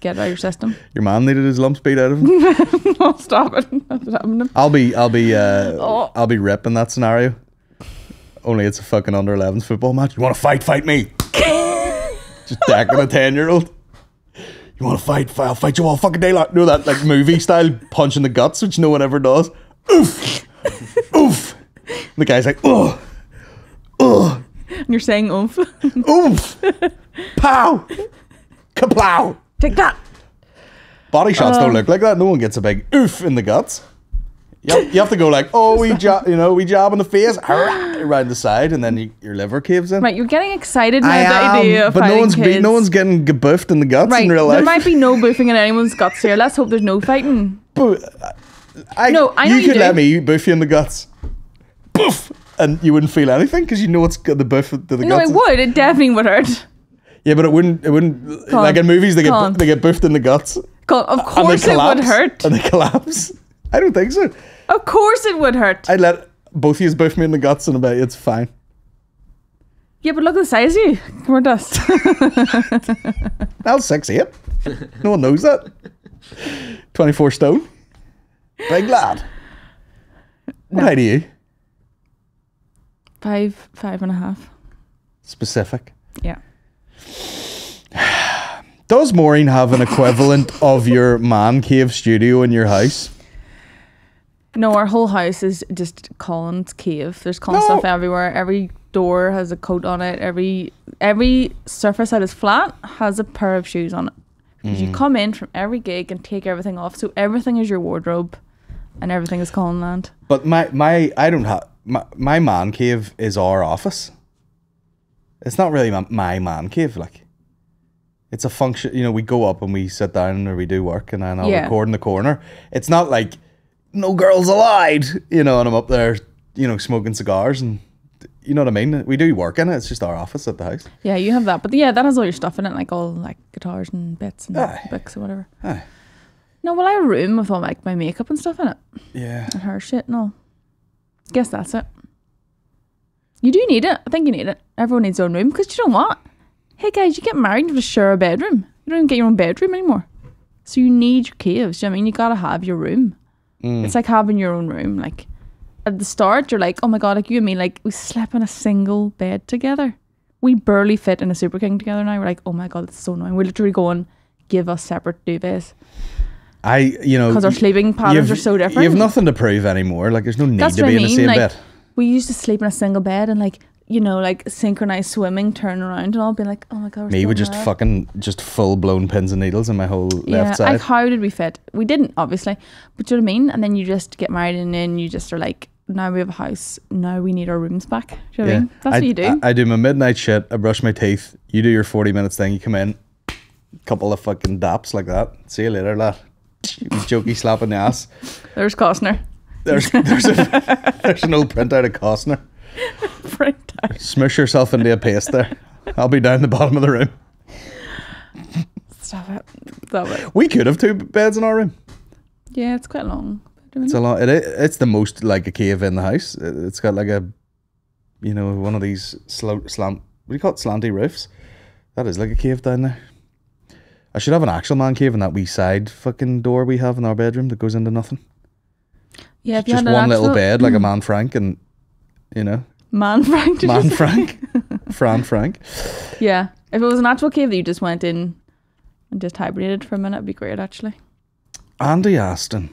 get it out of your system. (laughs) Your man needed his lumps beat out of him. (laughs) oh, stop it! (laughs) That's what happened to him. I'll be I'll be uh, Oh. I'll be ripping that scenario. Only it's a fucking under 11s football match. You want to fight? Fight me. Just decking a 10 year old. You want to fight? Fight- I'll fight you all fucking day. Like, know that like movie style punch in the guts, which no one ever does. Oof, oof. And the guy's like, oh, oh, And you're saying oomph. (laughs) oof, pow, kaplow. Take that. Body shots Um, don't look like that. No one gets a big oof in the guts. You have, you have to go like, oh, we jab, you know, we jab in the face, right in the side, and then you, your liver caves in. Right, you're getting excited now I the am, idea of but no fighting one's be, no one's getting gebuffed in the guts right. in real life. There might be no (laughs) boofing in anyone's guts here. Let's hope there's no fighting. Boo- I, No, I know you you could do. let me boof you in the guts, boof, and you wouldn't feel anything because you know it's got the boof to the No, guts. No, it would. It definitely would hurt. Yeah, but it wouldn't. It wouldn't. Colin, like in movies, they get Colin. they get boofed in the guts. Co- Of course it would hurt. And they collapse. I don't think so. Of course it would hurt. I'd let both of you boof me in the guts and I bet it's fine. Yeah, but look at the size of you. Come on, dust. I'll six eight. no one knows that. Twenty four stone. Big lad. What height are you? five, five and a half. Specific. Yeah. (sighs) Does Máirín have an equivalent of your man cave studio in your house? No, our whole house is just Colin's cave. There's Colin No. stuff everywhere. Every door has a coat on it. Every every surface that is flat has a pair of shoes on it. Because Mm. you come in from every gig and take everything off, so everything is your wardrobe, and everything is Colin land. But my my I don't have my, my man cave is our office. It's not really my, my man cave like. It's a function, you know. We go up and we sit down and we do work, and then I'll Yeah. record in the corner. It's not like no girls allowed, you know. And I'm up there, you know, smoking cigars, and you know what I mean. We do work in it. It's just our office at the house. Yeah, you have that, but yeah, that has all your stuff in it, like all like guitars and bits and Aye. books or whatever. Aye. No, well, I have a room with all like my makeup and stuff in it, Yeah. and her shit. No, guess that's it. You do need it. I think you need it. Everyone needs their own room because you know what? Hey guys, you get married, you have to share a bedroom. You don't even get your own bedroom anymore. So you need your caves. Do you know what I mean? You gotta have your room. Mm. It's like having your own room. Like at the start, you're like, oh my god, like you and me, like we slept in a single bed together. We barely fit in a Super King together now. We're like, oh my god, it's so annoying. We're literally going, give us separate duvets I, you know, because our sleeping patterns are so different. You have nothing to prove anymore. Like, there's no need That's to be I in the same like, bed. We used to sleep in a single bed and like you know like synchronized swimming, turn around and all, be like, oh my god. we're Me with just alive. fucking just full blown pins and needles in my whole Yeah, left side. like how did we fit? We didn't obviously, but you know what I mean? And then you just get married and then you just are like, now we have a house. Now we need our rooms back. Do you know what I mean? That's I, what you do. I, I do my midnight shit. I brush my teeth. You do your 40 minutes thing. You come in, couple of fucking daps like that. See you later, lad. Jokey slap in the ass. There's Costner. There's there's, a, (laughs) there's an old printout of Costner. Out. Smush yourself into a paste there. I'll be down the bottom of the room. Stop it. Stop it. We could have two beds in our room. Yeah, it's quite long. It's a lot. It, it's the most like a cave in the house. It- It's got like a, you know, one of these slow slant. What do you call it? Slanty roofs. That is like a cave down there. I should have an actual man cave in that wee side fucking door we have in our bedroom that goes into nothing. Yeah, if you just one little bed like a hmm. man Frank, and you know, Man Frank. man? Frank, (laughs) Fran Frank. Yeah. If it was an actual cave that you just went in and just hibernated for a minute, it'd be great actually. Andy Aston.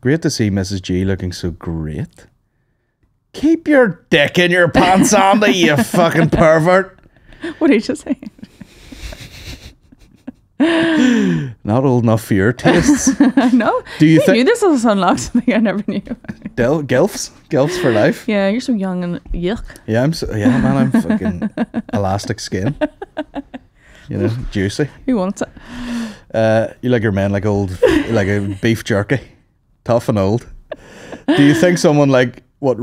Great to see Mrs. G looking so great. Keep your dick in your pants, (laughs) Andy, you fucking pervert. What did you just say? Not old enough for your tastes. (laughs) I know. Do you think- this was unlocked (laughs) something I never knew. Del- Gilfs? Gilfs for life. yeah, you're so young and yuck. Yeah, I'm so, yeah, man, I'm fucking (laughs) elastic skin. You know, juicy. Who wants it? Uh, you like your men like old, like a beef jerky, tough and old. Do you think someone like what?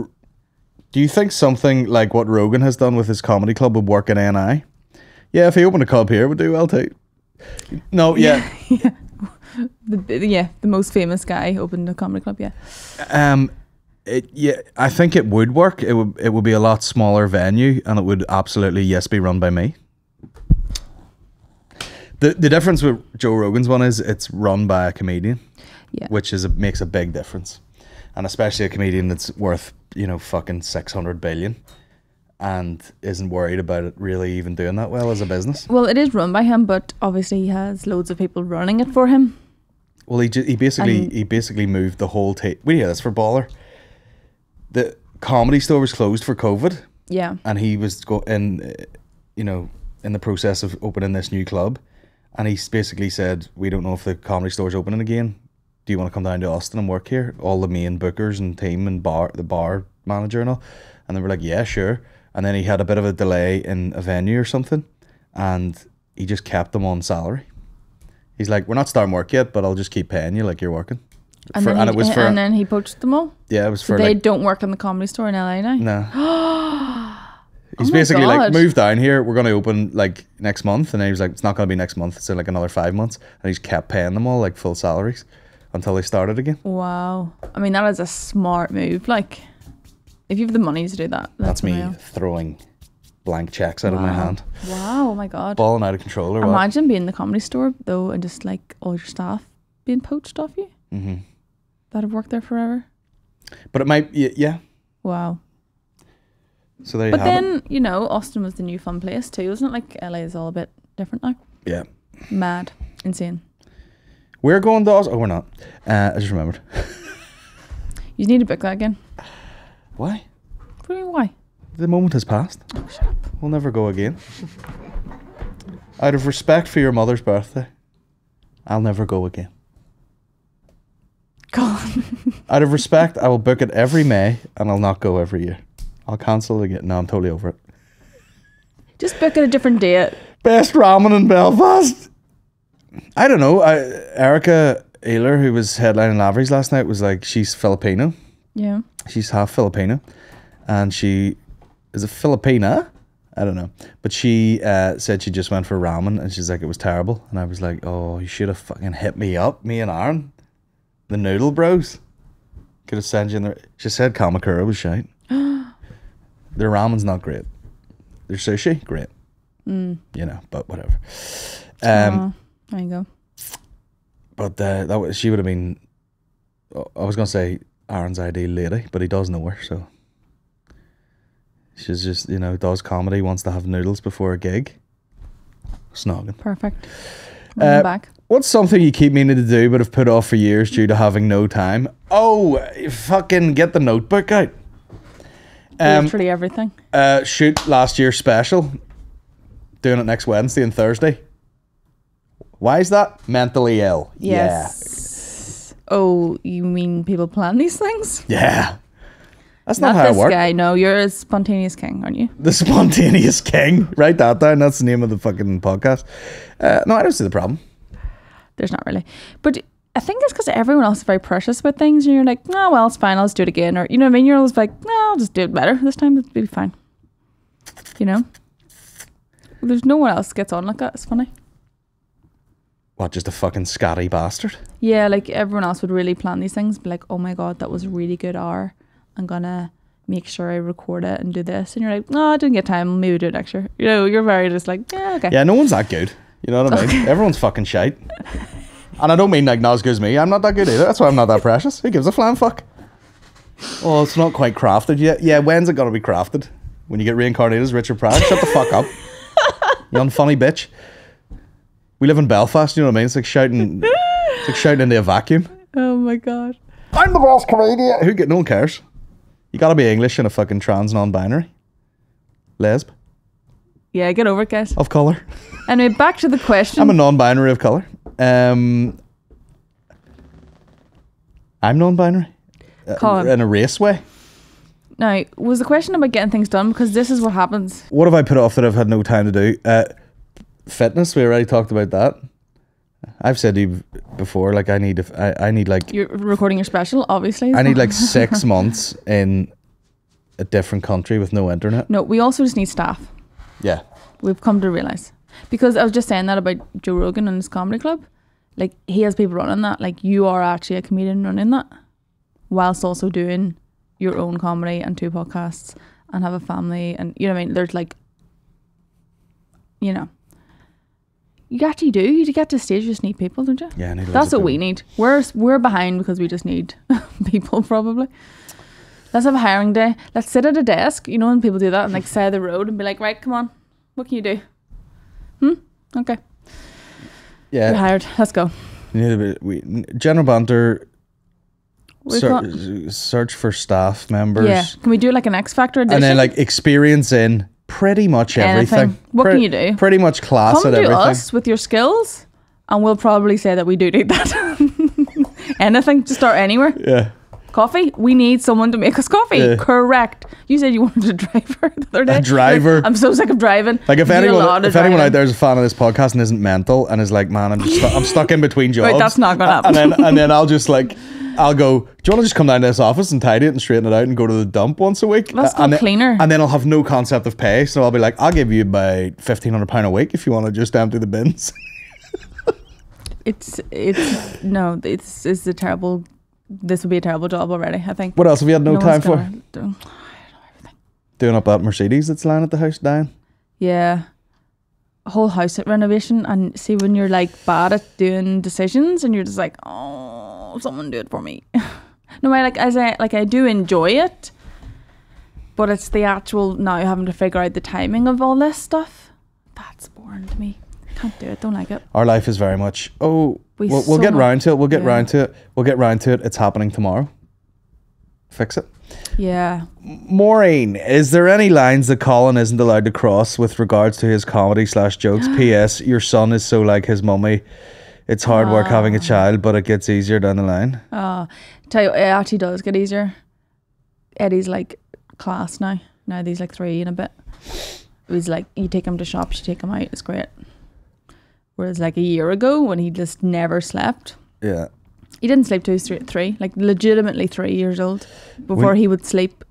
Do you think something like what Rogan has done with his comedy club would work in NI? Yeah, if he opened a club here, it would do well too. No, (laughs) yeah, The, the- yeah, the most famous guy opened a comedy club. Yeah. um, it, yeah, I think it would work. It would, it would be a lot smaller venue, and it would absolutely yes be run by me. The the difference with Joe Rogan's one is it's run by a comedian. Yeah. which is a, makes a big difference, and especially a comedian that's worth you know fucking six hundred billion, and isn't worried about it really even doing that well as a business. Well, it is run by him, but obviously he has loads of people running it for him. Well, he ju- he basically And- he basically moved the whole tape. We hear this for Baller. The comedy store was closed for COVID, Yeah. and he was go in, uh, you know, in the process of opening this new club, and he basically said, "We don't know if the comedy store's opening again. Do you want to come down to Austin and work here?" All the main bookers and team and bar the bar manager and all, and they were like, "Yeah, sure." And then he had a bit of a delay in a venue or something, and he just kept them on salary. He's like, "We're not starting work yet, but I'll just keep paying you like you're working." And, For- then and he, it was eh, for and then he poached them all. yeah, it was So for they like don't work in the comedy store in LA now. no. (gasps) He's Oh basically like, God. move down here. We're going to open like next month, and then he was like, it's not going to be next month. It's in like another five months, and he's kept paying them all like full salaries until they started again. Wow. I mean, that is a smart move. Like, if you have the money to do that, That's, that's, me unreal. throwing blank checks out of my hand, Wow. Oh my god. balling out of control or what? Imagine being in the comedy store though, and just like all your staff being poached off you. hmm That have worked there forever. But it might, yeah. Wow. So there you But have it. then you know, Austin was the new fun place too, isn't it? Like LA is all a bit different now. Yeah, Mad, insane. we're going to. Aus- Oh, we're not. Uh, I just remembered. (laughs) You need to book that again. Why? What do you mean, why? The moment has passed. Oh, shut up. We'll never go again. Out of respect for your mother's birthday, I'll never go again. God. (laughs) Out of respect, I will book it every May and I'll not go every year. I'll cancel it again. No, I'm totally over it. Just book it a different date. Best ramen in Belfast. I don't know. I, Erica Ayler, who was headlining Lavery's last night, was like, she's Filipino. Yeah. She's half Filipino. And she is a Filipina. I don't know. But she uh, said she just went for ramen and she's like, it was terrible. And I was like, oh, you should have fucking hit me up, me and Aaron. The noodle bros. Could have sent you in there. She said Kamakura was shite. (gasps) Their ramen's not great. Their sushi, great. You know, but whatever. Um, oh, there you go. but uh, that was, she would have been. I was gonna say Aaron's ideal lady, but he does know her, so she's just you know does comedy, wants to have noodles before a gig. Snogging. Perfect. Uh, back. What's something you keep meaning to do but have put off for years due to having no time? Oh, fucking get the notebook out. Um, Literally everything. uh, shoot last year's special. Doing it next Wednesday and Thursday. Why is that? Mentally ill. Yes. Oh, you mean people plan these things? (laughs) Yeah. That's not, Not how it works. guy. No, you're a spontaneous king, aren't you? The (laughs) spontaneous king. Write that down. That's the name of the fucking podcast. Uh, no, I don't see the problem. There's not really. But I think it's because everyone else is very precious about things, and you're like, no, well, it's fine. I'll just do it again, or you know what I mean. You're always like, no, I'll just do it better this time. It'll be fine. You know. There's no one else gets on like that. It's funny. What, just a fucking scatty bastard? Yeah, like everyone else would really plan these things, be like, oh my god, that was a really good hour. I'm gonna make sure I record it and do this, and you're like, no, I didn't get time. Maybe do it next year. You know, you're very just like, yeah, okay. Yeah, no one's that good. You know what I mean? (laughs) Everyone's fucking shite. And I don't mean like not as good as me. I'm not that good either. That's why I'm not that precious. Who gives a flying fuck? Oh, it's not quite crafted yet. Yeah, when's it gonna be crafted? When you get reincarnated as Richard Pryor? Shut the fuck up. (laughs) You unfunny bitch. We live in Belfast, you know what I mean? It's like shouting it's like shouting into a vacuum. Oh my god. I'm the best comedian. Who get no one cares. You gotta be English and a fucking trans non-binary. Lesb Yeah, get over it, guys. of colour. Anyway, back to the question. I'm a non-binary of colour. Um I'm non-binary. Uh, Colin. in a race way. now, was the question about getting things done? Because this is what happens. What have I put off that I've had no time to do? Uh, fitness. We already talked about that. I've said to you before, like I need, I, I need like, You're recording your special, obviously. I need like (laughs) six months in a different country with no internet. No, we also just need staff. Yeah, We've come to realize because I was just saying that about Joe Rogan and his comedy club. Like he has people running that. Like you are actually a comedian running that, whilst also doing your own comedy and two podcasts and have a family and you know what I mean. There's like, you know, you actually do. You get to stage. You just need people, don't you? yeah. I need That's what we need. We're we're behind because we just need (laughs) people probably. Let's have a hiring day. Let's sit at a desk, you know, when people do that and like side of the road and be like, right, come on, what can you do? Hmm. Okay, Yeah. you're hired. Let's go. you need a bit. We general banter. Ser- search for staff members. yeah. Can we do like an X Factor edition? and then like experience in pretty much Anything. everything. What Pre- can you do? Pretty much class come at to us with your skills, and we'll probably say that we do need that. (laughs) Anything to start anywhere. Yeah. Coffee? We need someone to make us coffee. Yeah. Correct. You said you wanted a (laughs) driver the other day. A driver? Like, I'm so sick of driving. Like if We need a anyone, if anyone out there is a fan of this podcast and isn't mental and is like, man, I'm just I'm stuck in between (laughs) jobs. that's not gonna happen. And then and then I'll just like, I'll go. Do you want to just come down to this office and tidy it and straighten it out and go to the dump once a week? Uh, called and then, cleaner. And then I'll have no concept of pay, so I'll be like, I'll give you about fifteen hundred pound a week if you want to just empty the bins. (laughs) It's it's no, it's it's a terrible. This would be a terrible job already. I think. what else have you had no, one's time for? do- Doing up that Mercedes that's lying at the house down. Yeah, whole house at renovation, and see when you're like bad at doing decisions, and you're just like, oh, someone do it for me. (laughs) no, I like as I like I do enjoy it, but it's the actual now having to figure out the timing of all this stuff. That's boring to me. Can't do it. Don't like it. Our life is very much. Oh, We we'll, we'll so get much- round to it. We'll get yeah. round to it. We'll get round to it. It's happening tomorrow. Fix it. Yeah. Máirín, is there any lines that Colin isn't allowed to cross with regards to his comedy slash jokes? (gasps) P.S. Your son is so like his mummy. It's hard work having a child, but it gets easier down the line. Oh, tell you, it actually does get easier. Eddie's like class now. Now he's like three and a bit. It was like you take him to shops, you take him out. It's great. Whereas like a year ago when he just never slept, Yeah. he didn't sleep till he was three, three like legitimately three years old. Before When- he would sleep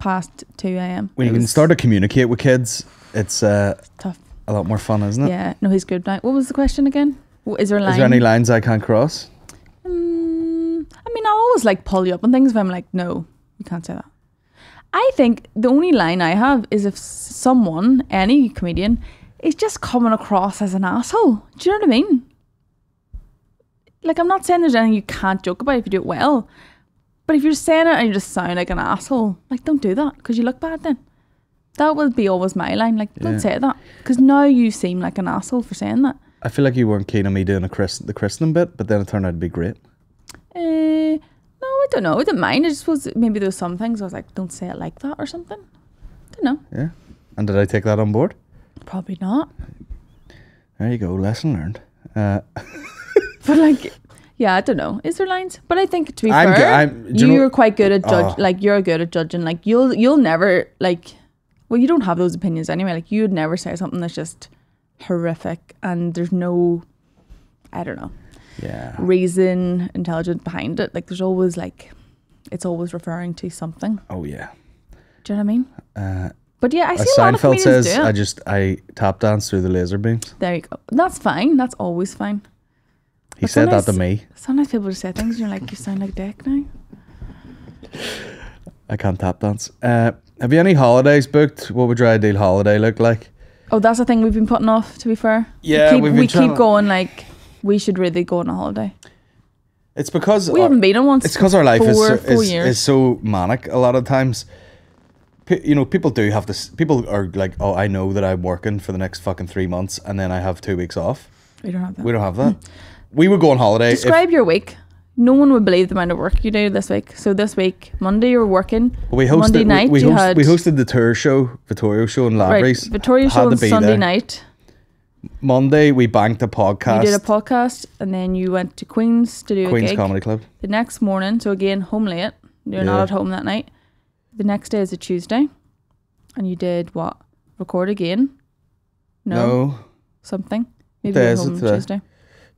past two a.m. When It you can was start to communicate with kids, it's uh, tough. a lot more fun, isn't it? Yeah, no, he's good now. What was the question again? Is there a line? Is there any lines I can't cross? Mm, I mean, I'll always like pull you up on things if I'm like, no, you can't say that. I think the only line I have is if someone, any comedian, is just coming across as an asshole. Do you know what I mean? Like, I'm not saying there's anything you can't joke about if you do it well, but if you're saying it and you just sound like an asshole, like, don't do that because you look bad then. That would be always my line. Like, don't say that because now you seem like an asshole for saying that. I feel like you weren't keen on me doing a Chris, the christening bit, but then it turned out to be great. Uh, no, I don't know. I didn't mind. I just was maybe there was some things I was like, don't say it like that or something. I Don't know. Yeah. And did I take that on board? Probably not. There you go. Lesson learned. Uh, (laughs) But like, yeah, I don't know. Is there lines? But I think to be I'm fair, I'm- do you you're quite good at judge. Oh. Like you're good at judging. Like you'll you'll never like. Well, you don't have those opinions anyway. Like you would never say something that's just horrific and there's no, I don't know, yeah. reason, intelligence behind it. Like there's always like, it's always referring to something. Oh yeah. Do you know what I mean? Uh, But yeah, I see a lot of comedians says, do it. I just I tap dance through the laser beams. There you go. That's fine. That's always fine. He But said that to me. Sometimes people just say things and you're like, you sound like Dick now. I can't tap dance. Uh, have you any holidays booked? What would your ideal holiday look like? Oh, that's the thing we've been putting off, to be fair. Yeah, we keep, we keep going like, we should really go on a holiday. It's because We our- haven't been on one It's because our life is, so, is, is so manic a lot of times. Pe- You know, people do have this. People are like, "Oh, I know that I'm working for the next fucking three months, and then I have two weeks off." we don't have that. We don't have that. Mm. we would go on holiday. if- Describe your week. No one would believe the amount of work you do this week. So this week, Monday you were working. we hosted. Monday night we, you host- had we hosted the tour show, Vittorio show in right, Lavery's. Victoria Had show on Sunday there. night. Monday we banked a podcast. You did a podcast, and then you went to Queens to do a Queen's. Comedy Club. The next morning, so again, home late. You're Yeah. not at home that night. The next day is a Tuesday, and you did what? Record again? No, No. something. Maybe Day you were is home it on today? Tuesday.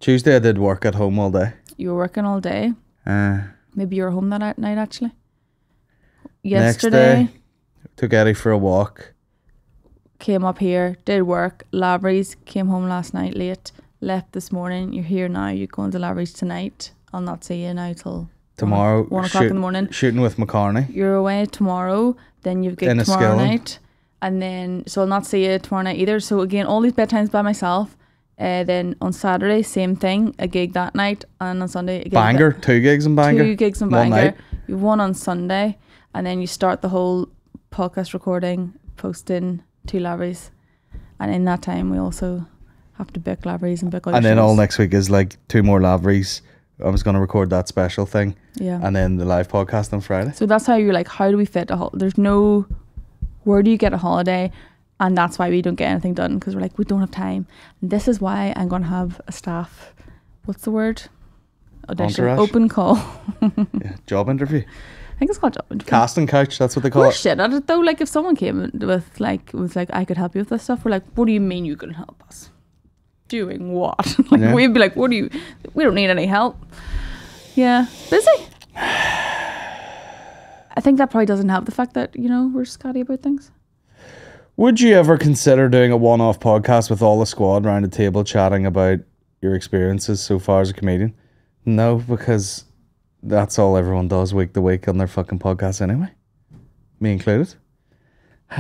Tuesday I did work at home all day. You were working all day. Uh, Maybe you were home that night actually. next Yesterday. day, took Eddie for a walk. came up here, did work. Lavery's came home last night late, left this morning. You're here now. You're going to Lavery's tonight. I'll not see you now till Tomorrow, one o'clock in the morning. Shooting with McCartney. You're away tomorrow. Then you've In tomorrow night, and then so I'll not see you tomorrow night either. So again, all these bedtimes by myself. Uh, then on Saturday, same thing, a gig that night, and on Sunday, a gig Bangor, that- two gigs in Bangor. two gigs in One night. You've one on Sunday, and then you start the whole podcast recording, posting two Laveries, and in that time we also have to book Laveries and book other And then all next week is like two more Laveries. I was going to record that special thing. Yeah. And then the live podcast on Friday. So that's how you're like, how do we fit a hol? There's no, where do you get a holiday? And that's why we don't get anything done because we're like, we don't have time. And this is why I'm going to have a staff, what's the word? Audition, Entourage? open call. (laughs) Yeah, job interview. I think it's called job interview. Casting couch, that's what they call We're it. shit at it though. Like if someone came with like was like, I could help you with this stuff, we're like, what do you mean you can help us? Doing what? (laughs) like Yeah. we'd be like, what do you? We don't need any help. Yeah, busy. (sighs) I think that probably doesn't help the fact that you know we're scotty about things. Would you ever consider doing a one off podcast with all the squad around a table chatting about your experiences so far as a comedian? No, because that's all everyone does week to week on their fucking podcast anyway. Me included. (sighs)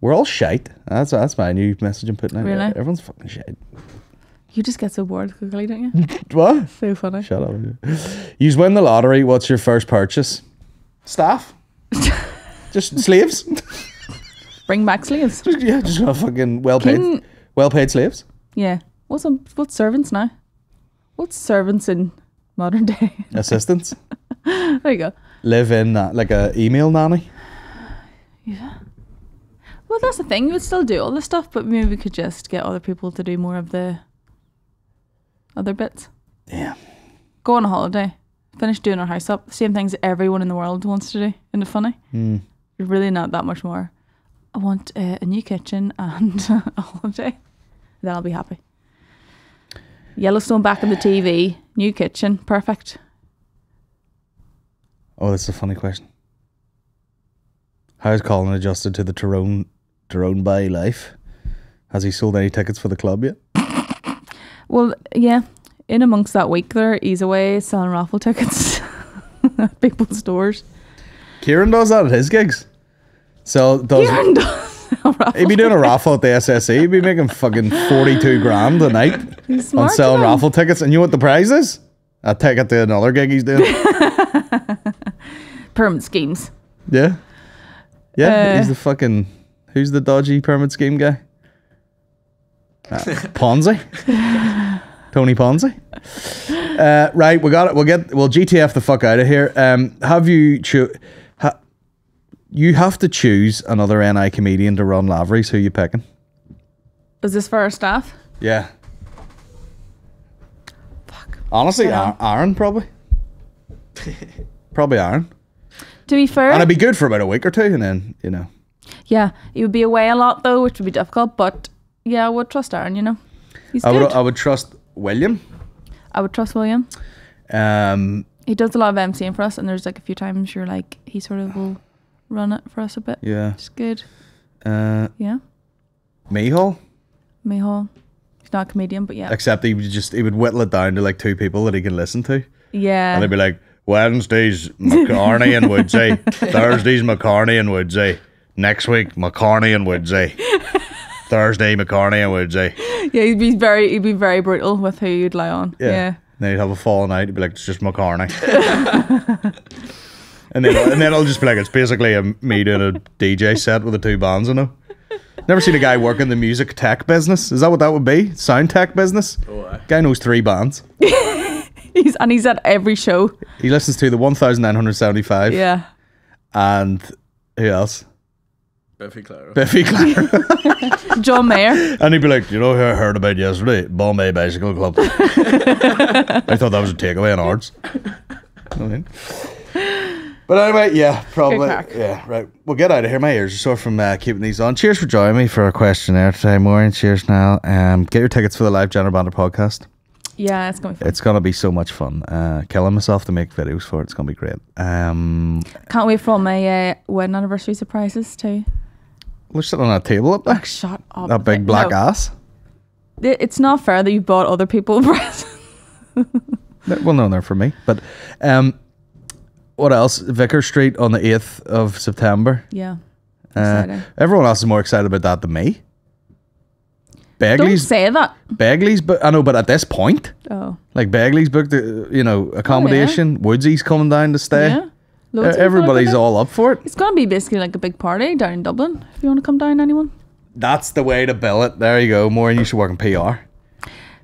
We're all shite. That's that's my new message I'm putting out. Really? Everyone's fucking shite. You just get so bored quickly, don't you? (laughs) What? so funny. Shut up. You win the lottery. What's your first purchase? Staff. (laughs) just slaves. Bring back slaves. (laughs) Just- yeah, just a fucking well paid, well paid slaves. Yeah. What's a, what's servants now? What's servants in modern day? (laughs) Assistants. there you go. Live in that like a email nanny. Yeah. Well, that's the thing. You would still do all this stuff, but maybe we could just get other people to do more of the other bits. Yeah. Go on a holiday, finish doing our house up. Same things everyone in the world wants to do. Isn't it funny? Mm. There's really not that much more. I want uh, a new kitchen and (laughs) a holiday. Then I'll be happy. Yellowstone back on the TV, new kitchen, perfect. Oh, that's a funny question. How's Colin adjusted to the Tyrone Tyrone Bay life? Has he sold any tickets for the club yet? (laughs) Well, yeah, in amongst that week there, he's away selling raffle tickets (laughs) at people's doors. Kieran does that at his gigs. So does Kieran does sell raffle he'd be doing a raffle at the SSE, he'd be making fucking forty two grand a night on selling raffle tickets. And you know what the prize is? A ticket to another gig he's doing. (laughs) Pyramid schemes. yeah. Yeah, Uh, he's the fucking who's the dodgy pyramid scheme guy? Uh, Ponzi. (laughs) Tony Ponzi. Uh, right, we got it. We'll get we'll GTF the fuck out of here. Um, have you cho- you have to choose another NI comedian to run Lavery's. Who you picking? Is this for our staff? Yeah. Fuck. Honestly, Aaron probably. (laughs) probably Aaron. To be fair, And it'd be good for about a week or two, and then you know. yeah, he would be away a lot though, which would be difficult. But yeah, I would trust Aaron. You know, he's I good. would I would trust William. I would trust William. Um, He does a lot of MCing for us, and there's like a few times you're like he sort of will run it for us a bit. yeah. It's good. Uh, Yeah, Mayhall. Mayhall. He's not a comedian, but yeah, Except he would just he would whittle it down to like two people that he can listen to, Yeah. and they'd be like Wednesdays McCarney and Woodsy, (laughs) Thursdays McCarney and Woodsy, next week McCarney and Woodsy, Thursday McCarney and Woodsy. Yeah, he'd be very he'd be very brutal with who you'd lie on. Yeah. Yeah. Then he'd have a fall night, He'd be like, "It's just McCartney." (laughs) and then and then I'll just be like, "It's basically a, me doing a DJ set with the two bands in it." Never seen a guy work in the music tech business. Is that what that would be? Sound tech business. Oh, aye. Guy knows three bands. (laughs) He's and he's at every show. He listens to the one thousand nine hundred seventy-five. Yeah. And who else? Biffy Clyro. Biffy Clyro. (laughs) John Mayer. and he'd be like, "You know who I heard about yesterday? Bombay Bicycle Club." (laughs) I thought that was a takeaway in arts. You know what I mean? But anyway, yeah, probably. Yeah, right. We'll get out of here. My ears are sore from uh, keeping these on. Cheers for joining me for a questionnaire today, Máirín. Cheers now. Um, get your tickets for the live General Banter podcast. Yeah, it's going to be fun. It's gonna be so much fun. Uh, killing myself to make videos for it. It's gonna be great. Um, Can't wait for all my uh, wedding anniversary surprises too. we're sitting on a table up there. Like, shut up. That big black No. ass. It's not fair that you bought other people (laughs) presents. Well, no, they're for me. But um, what else? Vicar Street on the 8th of September. Yeah. Uh, everyone else is more excited about that than me. Don't say that. Begley's, but I know, but at this point, Oh. like Begley's booked, uh, you know, accommodation. Woodsy's coming down to stay. Yeah. Loads of people are Everybody's all up for it. It's going to be basically like a big party down in Dublin. If you want to come down, anyone? That's the way to bill it. There you go. Máirín, you should work in PR.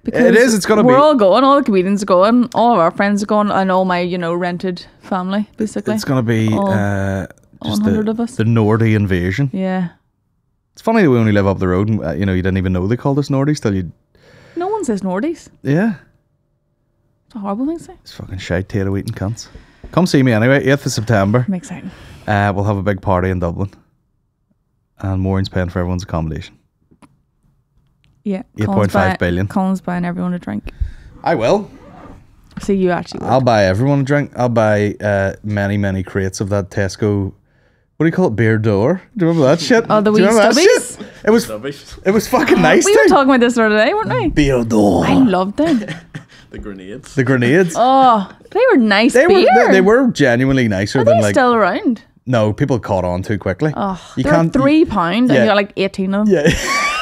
Because is, it's gonna be we're be- all going. All the comedians are going. All of our friends are going, and all my you know rented family basically. It's going to be All- uh, just 100 the, of us. the Nordy invasion. yeah. It's funny that we only live up the road and, uh, you know, you didn't even know they called us Nordies till you. No one says Nordies. Yeah. It's a horrible thing to say. It's fucking shite tato eating cunts. Come see me anyway, 8th of September. I'm excited. Uh, we'll have a big party in Dublin. And Máirín's paying for everyone's accommodation. Yeah. 8.5 Colin's buy- billion. Colin's buying everyone a drink. I will. So you actually. Would. I'll buy everyone a drink. I'll buy uh, many, many crates of that Tesco. What do you call it? Beer door. Do you remember that shit? Oh, the Do you wee remember that stubbies? shit? It was Stubbies. it was fucking (gasps) nice. we were talking about this the other day, weren't we? Beer door. I loved them. (laughs) The grenades. The grenades. (laughs) Oh, they were nice they were they, they were genuinely nicer Are than they like still around? no people caught on too quickly. Oh, you can't. three pound, yeah. and you got like eighteen of them. Yeah, (laughs)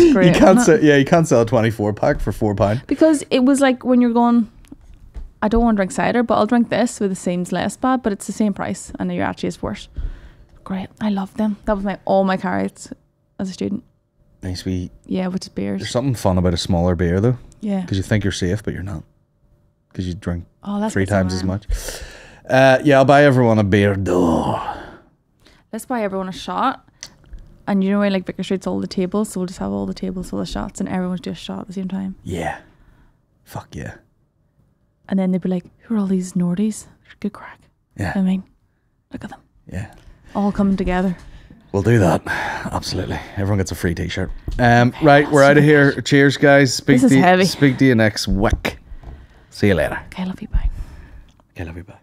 It's great, you can't sell. Yeah, you can't sell a twenty-four pack for four pound. because it was like when you're going. I don't want to drink cider, but I'll drink this with the seems less bad, but it's the same price, and you're actually it's worse. Great, I love them. That was my all my carrots as a student. Nice wee. Yeah, which is beers. There's something fun about a smaller beer though, Yeah. because you think you're safe, but you're not. Because you drink Oh, three times as much. Uh, yeah, I'll buy everyone a beer. door. Let's buy everyone a shot. And you know where like Vicar Street's all the tables, so we'll just have all the tables full of shots, and everyone's just shot at the same time. Yeah. Fuck yeah. And then they'd be like, "Who are all these Nordies? Good crack." Yeah. I mean, look at them Yeah. all coming together. We'll do that. Absolutely. Everyone gets a free t-shirt. Um, right, we're out of here. Cheers, guys. Speak This is to you, heavy. Speak to you next week. See you later. Okay, I love you. Bye. Okay, love you. Bye.